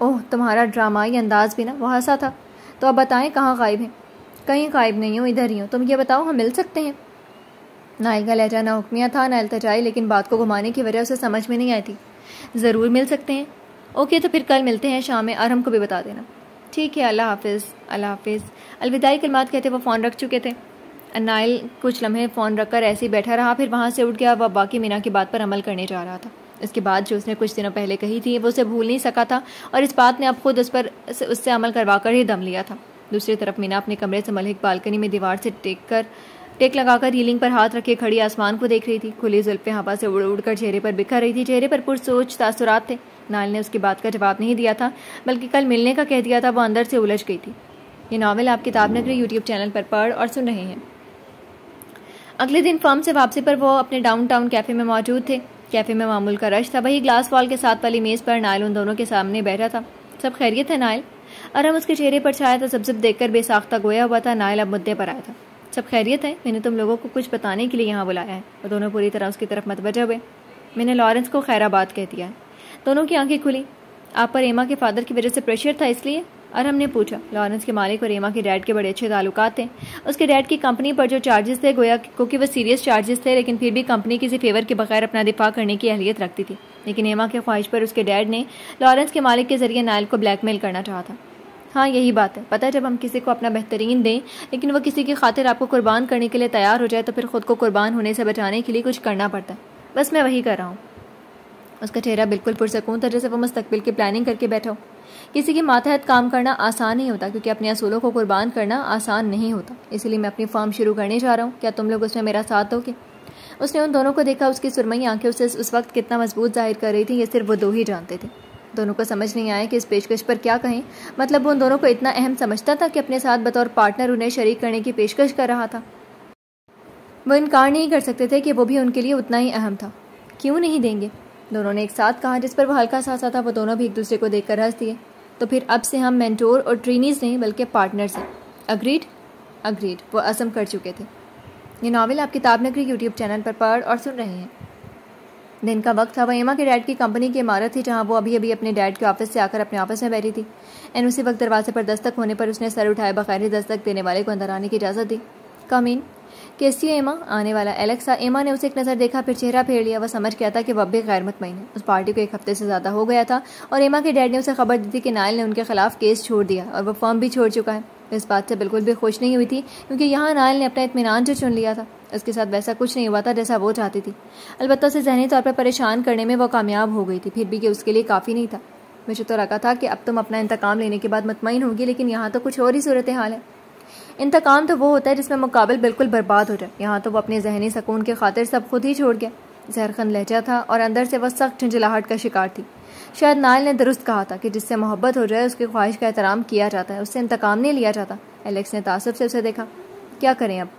ओह, तुम्हारा ड्रामाई अंदाज भी ना, वो हंसा था। तो अब बताएँ कहाँ गायब हैं? कहीं गायब नहीं हो, इधर ही हो। तुम ये बताओ, हम मिल सकते हैं? नाइल का लहजा ना हुक्मिया था ना अल्तजाई लेकिन बात को घुमाने की वजह उसे समझ में नहीं आई थी। ज़रूर मिल सकते हैं। ओके तो फिर कल मिलते हैं, शाम में, और हमको भी बता देना। ठीक है, अल्लाह हाफिज़ अल्लाह हाफिज़। अलविदाई कलमात कहते, वो फ़ोन रख चुके थे। नाइल कुछ लम्हे फ़ोन रखकर ऐसे ही बैठा रहा, फिर वहाँ से उठ गया, वह बाकी मीना की बात पर अमल करने जा रहा था। इसके बाद जो उसने कुछ दिनों पहले कही थी, वो उसे भूल नहीं सका था और इस बात ने अब खुद उस पर उससे अमल करवा कर ही दम लिया था। दूसरी तरफ़ मीना अपने कमरे से मलिक बालकनी में दीवार से टेक कर टेक लगाकर रीलिंग पर हाथ रखे खड़ी आसमान को देख रही थी। खुली जुल्फे हवा से उड़, उड़कर चेहरे पर बिखर रही थी, चेहरे पर पुरसोच तासुरात थे। नाल ने उसकी बात का जवाब नहीं दिया था, बल्कि कल मिलने का कह दिया था, वो अंदर से उलझ गई थी। ये नावल आप किताब नगरी यूट्यूब चैनल पर पढ़ और सुन रहे हैं। अगले दिन फॉर्म से वापसी पर वो अपने डाउनटाउन कैफ़े में मौजूद थे। कैफ़े में मामूल का रश था। वही ग्लास वॉल के साथ वाली मेज़ पर नायल उन दोनों के सामने बैठा था। सब खैरियत है नायल? और हम उसके चेहरे पर छाया था। सब देखकर बेसाख्ता गोया हुआ था, नायल अब मुद्दे पर आया था। सब खैरियत है? मैंने तुम लोगों को कुछ बताने के लिए यहाँ बुलाया है और दोनों पूरी तरह उसकी तरफ़ मतवजह हुए। मैंने लॉरेंस को खैराबाद कह दिया। है दोनों की आँखें खुली। आप पर एमा के फादर की वजह से प्रेशर था इसलिए? और हमने पूछा, लॉरेंस के मालिक और एमा के डैड के बड़े अच्छे ताल्लुक थे। उसके डैड की कंपनी पर जो चार्जेस थे, गोया क्योंकि वो सीरियस चार्जेस थे, लेकिन फिर भी कंपनी किसी फेवर के बगैर अपना दिफा करने की अहलियत रखती थी। लेकिन एमा के ख्वाहिश पर उसके डैड ने लॉरेंस के मालिक के ज़रिए नायल को ब्लैकमेल करना चाहा था। हाँ यही बात है। पता है, जब हम किसी को अपना बेहतरीन दें, लेकिन वह किसी की खातिर आपको कुर्बान करने के लिए तैयार हो जाए तो फिर खुद को कुर्बान होने से बचाने के लिए कुछ करना पड़ता है। बस मैं वही कर रहा हूँ। उसका चेहरा बिल्कुल पुरसकून था, जैसे वो मुस्तकबिल की प्लानिंग करके बैठा हो। किसी के मातहत काम करना आसान नहीं होता, क्योंकि अपने असूलों को कुर्बान करना आसान नहीं होता। इसलिए मैं अपनी फॉर्म शुरू करने जा रहा हूँ। क्या तुम लोग उसमें मेरा साथ दोगे? उसने उन दोनों को देखा, उसकी सुरमई आँखें उसे उस वक्त कितना मज़बूत ज़ाहिर कर रही थी, ये सिर्फ़ वो दो ही जानते थे। दोनों को समझ नहीं आया कि इस पेशकश पर क्या कहें। मतलब वो उन दोनों को इतना अहम समझता था कि अपने साथ बतौर पार्टनर उन्हें शरीक करने की पेशकश कर रहा था। वो इनकार नहीं कर सकते थे कि वो भी उनके लिए उतना ही अहम था। क्यों नहीं देंगे? दोनों ने एक साथ कहा, जिस पर वो हल्का सा सा था, वो दोनों भी एक दूसरे को देखकर हंस दिए। तो फिर अब से हम मेंटोर और ट्रीनीज नहीं, बल्कि पार्टनर्स हैं। अग्रीड अग्रीड वो असम कर चुके थे। ये नावल आप किताब नगरी यूट्यूब चैनल पर पढ़ और सुन रहे हैं। दिन का वक्त था, वह एमा के डैड की कंपनी की इमारत थी, जहाँ वो अभी अभी अपने डैड के ऑफ़िस से आकर अपने ऑफ़िस में बैठी थी। एंड उसी वक्त दरवाजे पर दस्तक होने पर उसने सर उठाए बखैर दस्तक देने वाले को अंदर आने की इजाज़त दी। कम कैसी एमा? आने वाला एलेक्सा। एमा ने उसे एक नज़र देखा, फिर चेहरा फेर लिया। वह समझ गया था कि वह भी गैर मुतमिन है। उस पार्टी को एक हफ़्ते से ज़्यादा हो गया था और एमा के डैड ने उसे खबर दी थी कि नायल ने उनके खिलाफ केस छोड़ दिया और वह फॉर्म भी छोड़ चुका है। इस बात से बिल्कुल भी खुश नहीं हुई थी, क्योंकि यहाँ नायल ने अपना इतमान जो चुन लिया था। उसके साथ वैसा कुछ नहीं हुआ था जैसा वो चाहती थी। अलबत्त उसे जहनी तौर पर परेशान करने में वो कामयाब हो गई थी। फिर भी कि उसके लिए काफ़ी नहीं था। मुझे तो रखा था कि अब तुम अपना इंतकाम लेने के बाद मुतमिन होगी, लेकिन यहाँ तो कुछ और ही सूरत हाल है। इंतकाम तो वो होता है जिसमें मुकाबल बिल्कुल बर्बाद हो जाए। यहाँ तो वो अपने जहनी सकून के खातिर सब खुद ही छोड़ गया जहरखन लहजा था और अंदर से वह सख्त झुंझलाहट का शिकार थी। शायद नायल ने दुरुस्त कहा था कि जिससे मोहब्बत हो जाए, उसकी ख्वाहिश का एहतराम किया जाता है, उससे इंतकाम नहीं लिया जाता। एलेक्स ने तासब से उसे देखा, क्या करें अब?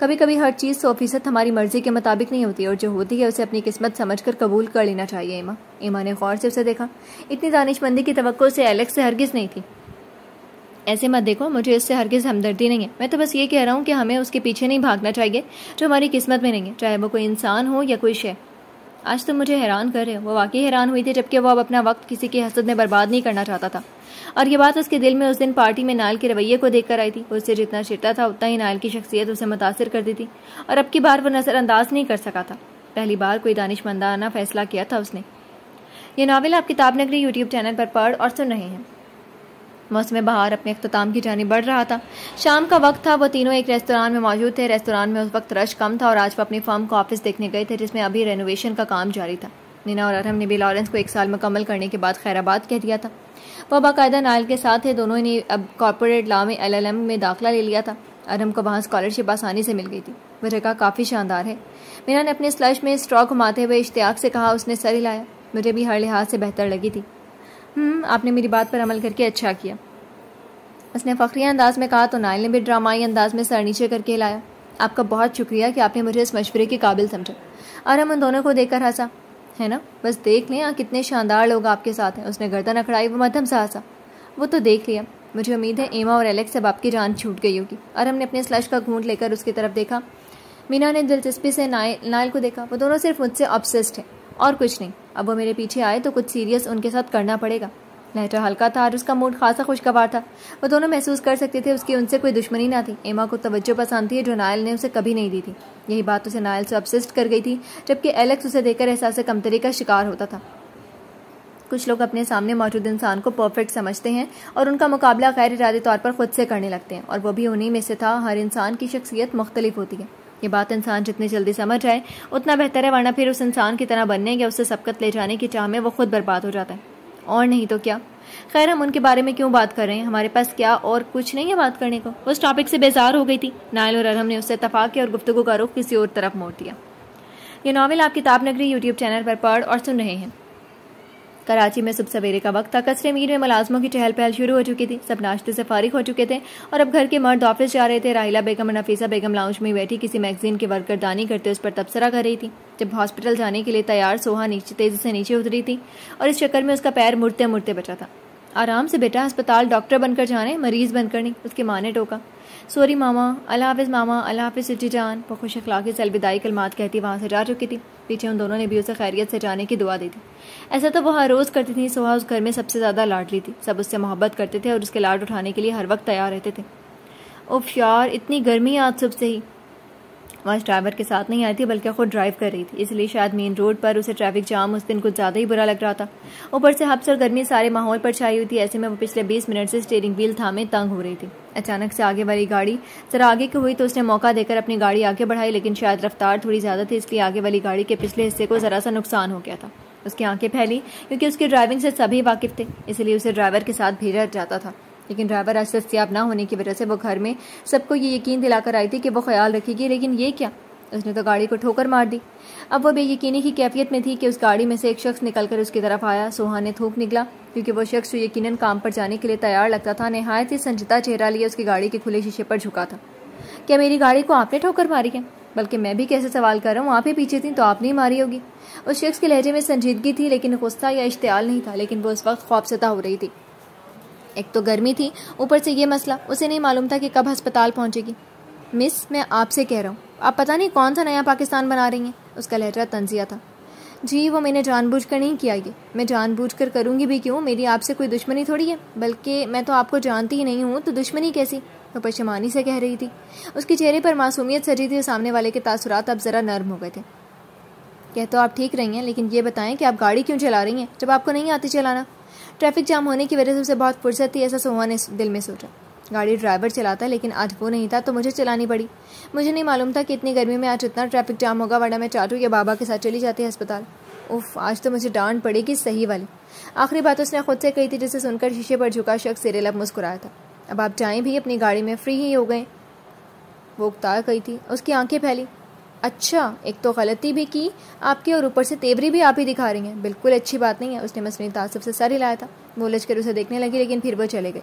कभी कभी हर चीज़ सौ फ़ीसद हमारी मर्ज़ी के मुताबिक नहीं होती और जो होती है, उसे अपनी किस्मत समझकर कबूल कर लेना चाहिए इमा इमा ने गौर से उसे देखा। इतनी दानिशमंदी की तो से एलेक्स से हरगिज़ नहीं थी। ऐसे मत देखो, मुझे इससे हरगिज़ हमदर्दी नहीं है। मैं तो बस ये कह रहा हूँ कि हमें उसके पीछे नहीं भागना चाहिए, जो हमारी किस्मत में नहीं है, चाहे वो कोई इंसान हो या कोई शे आज तो मुझे हैरान कर रहे हो। वो वाकई हैरान हुई थी जबकि वो अब अपना वक्त किसी की हसद में बर्बाद नहीं करना चाहता था। और ये बात उसके दिल में उस दिन पार्टी में नाल के रवैये को देखकर आई थी। उससे जितना चिट्टा था, उतना ही नाल की शख्सियत उसे मुतासर करती थी। और अब की बार वो नज़रअंदाज नहीं कर सका था। पहली बार कोई दानिशमंदाना फैसला किया था उसने। ये नावल आप किताब नगरी यूट्यूब चैनल पर पढ़ और सुन रहे हैं। मौसम बहार अपने अख्ताम की जानी बढ़ रहा था। शाम का वक्त था, वो तीनों एक रेस्तोरान में मौजूद थे। रेस्तोरान में उस वक्त रश कम था और आज वो अपनी फर्म को ऑफ़िस देखने गए थे, जिसमें अभी रेनोवेशन का काम जारी था। नीना और अरहम ने भी लॉरेंस को एक साल मुकम्मल करने के बाद खैराबाद कह दिया था। वह बाकायदा नायल के साथ थे, दोनों ने अब कॉरपोरेट लॉ में एलएलएम में दाखिला ले लिया था। अरहम को वहाँ स्कॉलरशिप आसानी से मिल गई थी। वह जगह काफ़ी शानदार है। मीना ने अपने स्लश में स्ट्रॉ घुमाते हुए इश्तियाक से कहा, उसने सर हिलाया। मुझे भी हर लिहाज से बेहतर लगी थी। आपने मेरी बात पर अमल करके अच्छा किया। उसने फ़खरी अंदाज में कहा तो नायल ने भी ड्रामाई अंदाज में सर नीचे करके हिलाया। आपका बहुत शुक्रिया कि आपने मुझे इस मशवरे के काबिल समझा। और हम उन दोनों को देखकर हंसा। है ना? बस देख लें कितने शानदार लोग आपके साथ हैं। उसने गर्दन अखड़ाई, वो मध्यम सा हंसा। वो तो देख लिया। मुझे उम्मीद है एमा और एलेक्स अब आपकी जान छूट गई होगी। और हमने अपने स्लश का घूंट लेकर उसकी तरफ़ देखा। मीना ने दिलचस्पी से नायल को देखा। वो दोनों सिर्फ़ मुझसे ऑब्सेस्ड हैं। और कुछ नहीं। अब वो मेरे पीछे आए तो कुछ सीरियस उनके साथ करना पड़ेगा। लहजा हल्का था और उसका मूड खासा खुशगवार था। वो दोनों महसूस कर सकते थे उसकी उनसे कोई दुश्मनी ना थी। एमा को तवज्जो पसंद थी जो नायल ने उसे कभी नहीं दी थी। यही बात उसे नायल से अपसिस्ट कर गई थी, जबकि एलेक्स उसे देखकर एहसास कमतरी का शिकार होता था। कुछ लोग अपने सामने मौजूद इंसान को परफेक्ट समझते हैं और उनका मुकाबला गैर इरादी तौर पर खुद से करने लगते हैं, और वो भी उन्हीं में से था, हर इंसान की शख्सियत मुख्तलिफ़ होती है। ये बात इंसान जितनी जल्दी समझ जाए, उतना बेहतर है, वरना फिर उस इंसान की तरह बनने या उससे सबकत ले जाने की चाह में वो खुद बर्बाद हो जाता है। और नहीं तो क्या? खैर, हम उनके बारे में क्यों बात कर रहे हैं? हमारे पास क्या और कुछ नहीं है बात करने को? उस टॉपिक से बेजार हो गई थी। नायल और अरहम ने उससे तफाक किया और गुफ्तु का रुख किसी और तरफ़ मोड़ दिया। ये नावल आप किताब नगरी यूट्यूब चैनल पर पढ़ और सुन रहे हैं। कराची में सुबह सवेरे का वक्त था। कचरे मीर में मुलाजमों की चहल पहल शुरू हो चुकी थी। सब नाश्ते से फारिग हो चुके थे और अब घर के मर्द ऑफ़िस जा रहे थे। राहिला बेगम और नफीसा बेगम लाउंज में बैठी। किसी मैगजीन के वर्कर दानी करते उस पर तबसरा कर रही थी। जब हॉस्पिटल जाने के लिए तैयार, सोहा नीचे, तेज़ी से नीचे उतरी थी और इस चक्कर में उसका पैर मुड़ते मुड़ते बचा था। आराम से बेटा, अस्पताल डॉक्टर बनकर जाने, मरीज़ बनकर नहीं, उसकी माँ ने टोका। सॉरी मामा अल्लाह हाफिज़ मामा अल्लाह हाफिज़ सिटी जान। वो खुश अखलाक़ी से अलविदाई कलमात कहती, वहाँ से जा चुकी थी। पीछे उन दोनों ने भी उसे खैरियत से जाने की दुआ दी थी। ऐसा तो वह हर रोज़ करती थी सुहा उस घर में सबसे ज़्यादा लाडली थी। सब उससे मोहब्बत करते थे और उसके लाड उठाने के लिए हर वक्त तैयार रहते थे। उफ यार, इतनी गर्मी आज सुबह से ही। वह ड्राइवर के साथ नहीं आई थी, बल्कि खुद ड्राइव कर रही थी। इसलिए शायद मेन रोड पर उसे ट्रैफ़िक जाम उस दिन कुछ ज़्यादा ही बुरा लग रहा था। ऊपर से हब्स और गर्मी सारे माहौल पर छाई हुई थी, ऐसे में वो पिछले बीस मिनट से स्टेयरिंग व्हील थामे तंग हो रही थी। अचानक से आगे वाली गाड़ी जरा आगे की हुई तो उसने मौका देकर अपनी गाड़ी आगे बढ़ाई, लेकिन शायद रफ्तार थोड़ी ज़्यादा थी, इसलिए आगे वाली गाड़ी के पिछले हिस्से को ज़रा सा नुकसान हो गया था। उसकी आँखें फैली, क्योंकि उसकी ड्राइविंग से सभी वाकिफ थे, इसलिए उसे ड्राइवर के साथ भेजा जाता था। लेकिन ड्राइवर आज दस्तियाब ना होने की वजह से वो घर में सबको ये यकीन दिलाकर आई थी कि वो ख्याल रखेगी, लेकिन ये क्या? उसने तो गाड़ी को ठोकर मार दी। अब वह बेयकीनी की कैफियत में थी कि उस गाड़ी में से एक शख्स निकलकर उसकी तरफ़ आया। सोहा ने थूक निकला, क्योंकि वो शख्स जो यकीनन काम पर जाने के लिए तैयार लगता था। नहायत ही संजिता चेहरा लिए उसकी गाड़ी के खुले शीशे पर झुका था। क्या मेरी गाड़ी को आपने ठोकर मारी है? बल्कि मैं भी कैसे सवाल कर रहा हूँ, आप ही पीछे थी तो आपने ही मारी होगी। उस शख्स के लहजे में संजीदगी थी, लेकिन गुस्सा या इश्तियाल नहीं था, लेकिन वो उस वक्त खौफसदा हो रही थी। एक तो गर्मी थी, ऊपर से ये मसला, उसे नहीं मालूम था कि कब अस्पताल पहुंचेगी। मिस, मैं आपसे कह रहा हूँ, आप पता नहीं कौन सा नया पाकिस्तान बना रही हैं? उसका लहजा तंजिया था। जी, वो मैंने जानबूझकर नहीं किया ये। मैं जानबूझकर करूँगी भी क्यों? मेरी आपसे कोई दुश्मनी थोड़ी है। बल्कि मैं तो आपको जानती ही नहीं हूँ तो दुश्मनी कैसी? वो पशमानी से कह रही थी। उसके चेहरे पर मासूमियत सजी थी सामने वाले के तासुरात अब ज़रा नर्म हो गए थे। कह तो आप ठीक रही हैं, लेकिन ये बताएँ कि आप गाड़ी क्यों चला रही हैं? जब आपको नहीं आती चलाना। ट्रैफ़िक जाम होने की वजह से उसे बहुत फुर्सत थी, ऐसा सोहा ने दिल में सोचा। गाड़ी ड्राइवर चलाता, लेकिन आज वो नहीं था तो मुझे चलानी पड़ी। मुझे नहीं मालूम था कि इतनी गर्मी में आज इतना ट्रैफ़िक जाम होगा, वरना मैं चाटू या बाबा के साथ चली जाती अस्पताल। उफ, आज तो मुझे डांट पड़ेगी सही वाली। आखिरी बात उसने खुद से कही थी, जिसे सुनकर शीशे पर झुका शख्स सिरे लब मुस्कुराया था। अब आप जाएँ भी अपनी गाड़ी में, फ्री ही हो गए। वो उकता गई थी, उसकी आँखें फैली। अच्छा एक तो गलती भी की आपकी और ऊपर से तेवरी भी आप ही दिखा रही हैं। बिल्कुल अच्छी बात नहीं है, उसने मसनी तासब से सर हिलाया था। वो कर उसे देखने लगी, लेकिन फिर वो चले गए।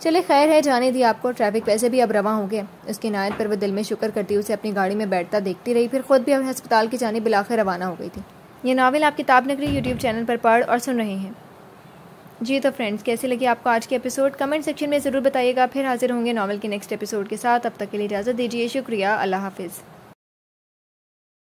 चले, खैर है, जाने दी आपको, ट्रैफ़िक वैसे भी अब रवा गए। उसकी नायत पर वह दिल में शुक्र करती, उसे अपनी गाड़ी में बैठता देखती रही, फिर खुद भी अपने अस्पताल की जाने बिलाकर रवाना हो गई थी। ये नावल आप किताब नगरी यूट्यूब चैनल पर पढ़ और सुन रहे हैं। जी तो फ्रेंड्स, कैसे लगे आपको आज के एपिसोड? कमेंट सेक्शन में ज़रूर बताइएगा। फिर हाजिर होंगे नावल के नेक्स्ट एपिसोड के साथ। अब तक के लिए इजाज़त दीजिए। शुक्रिया। अल्लाह हाफिज़।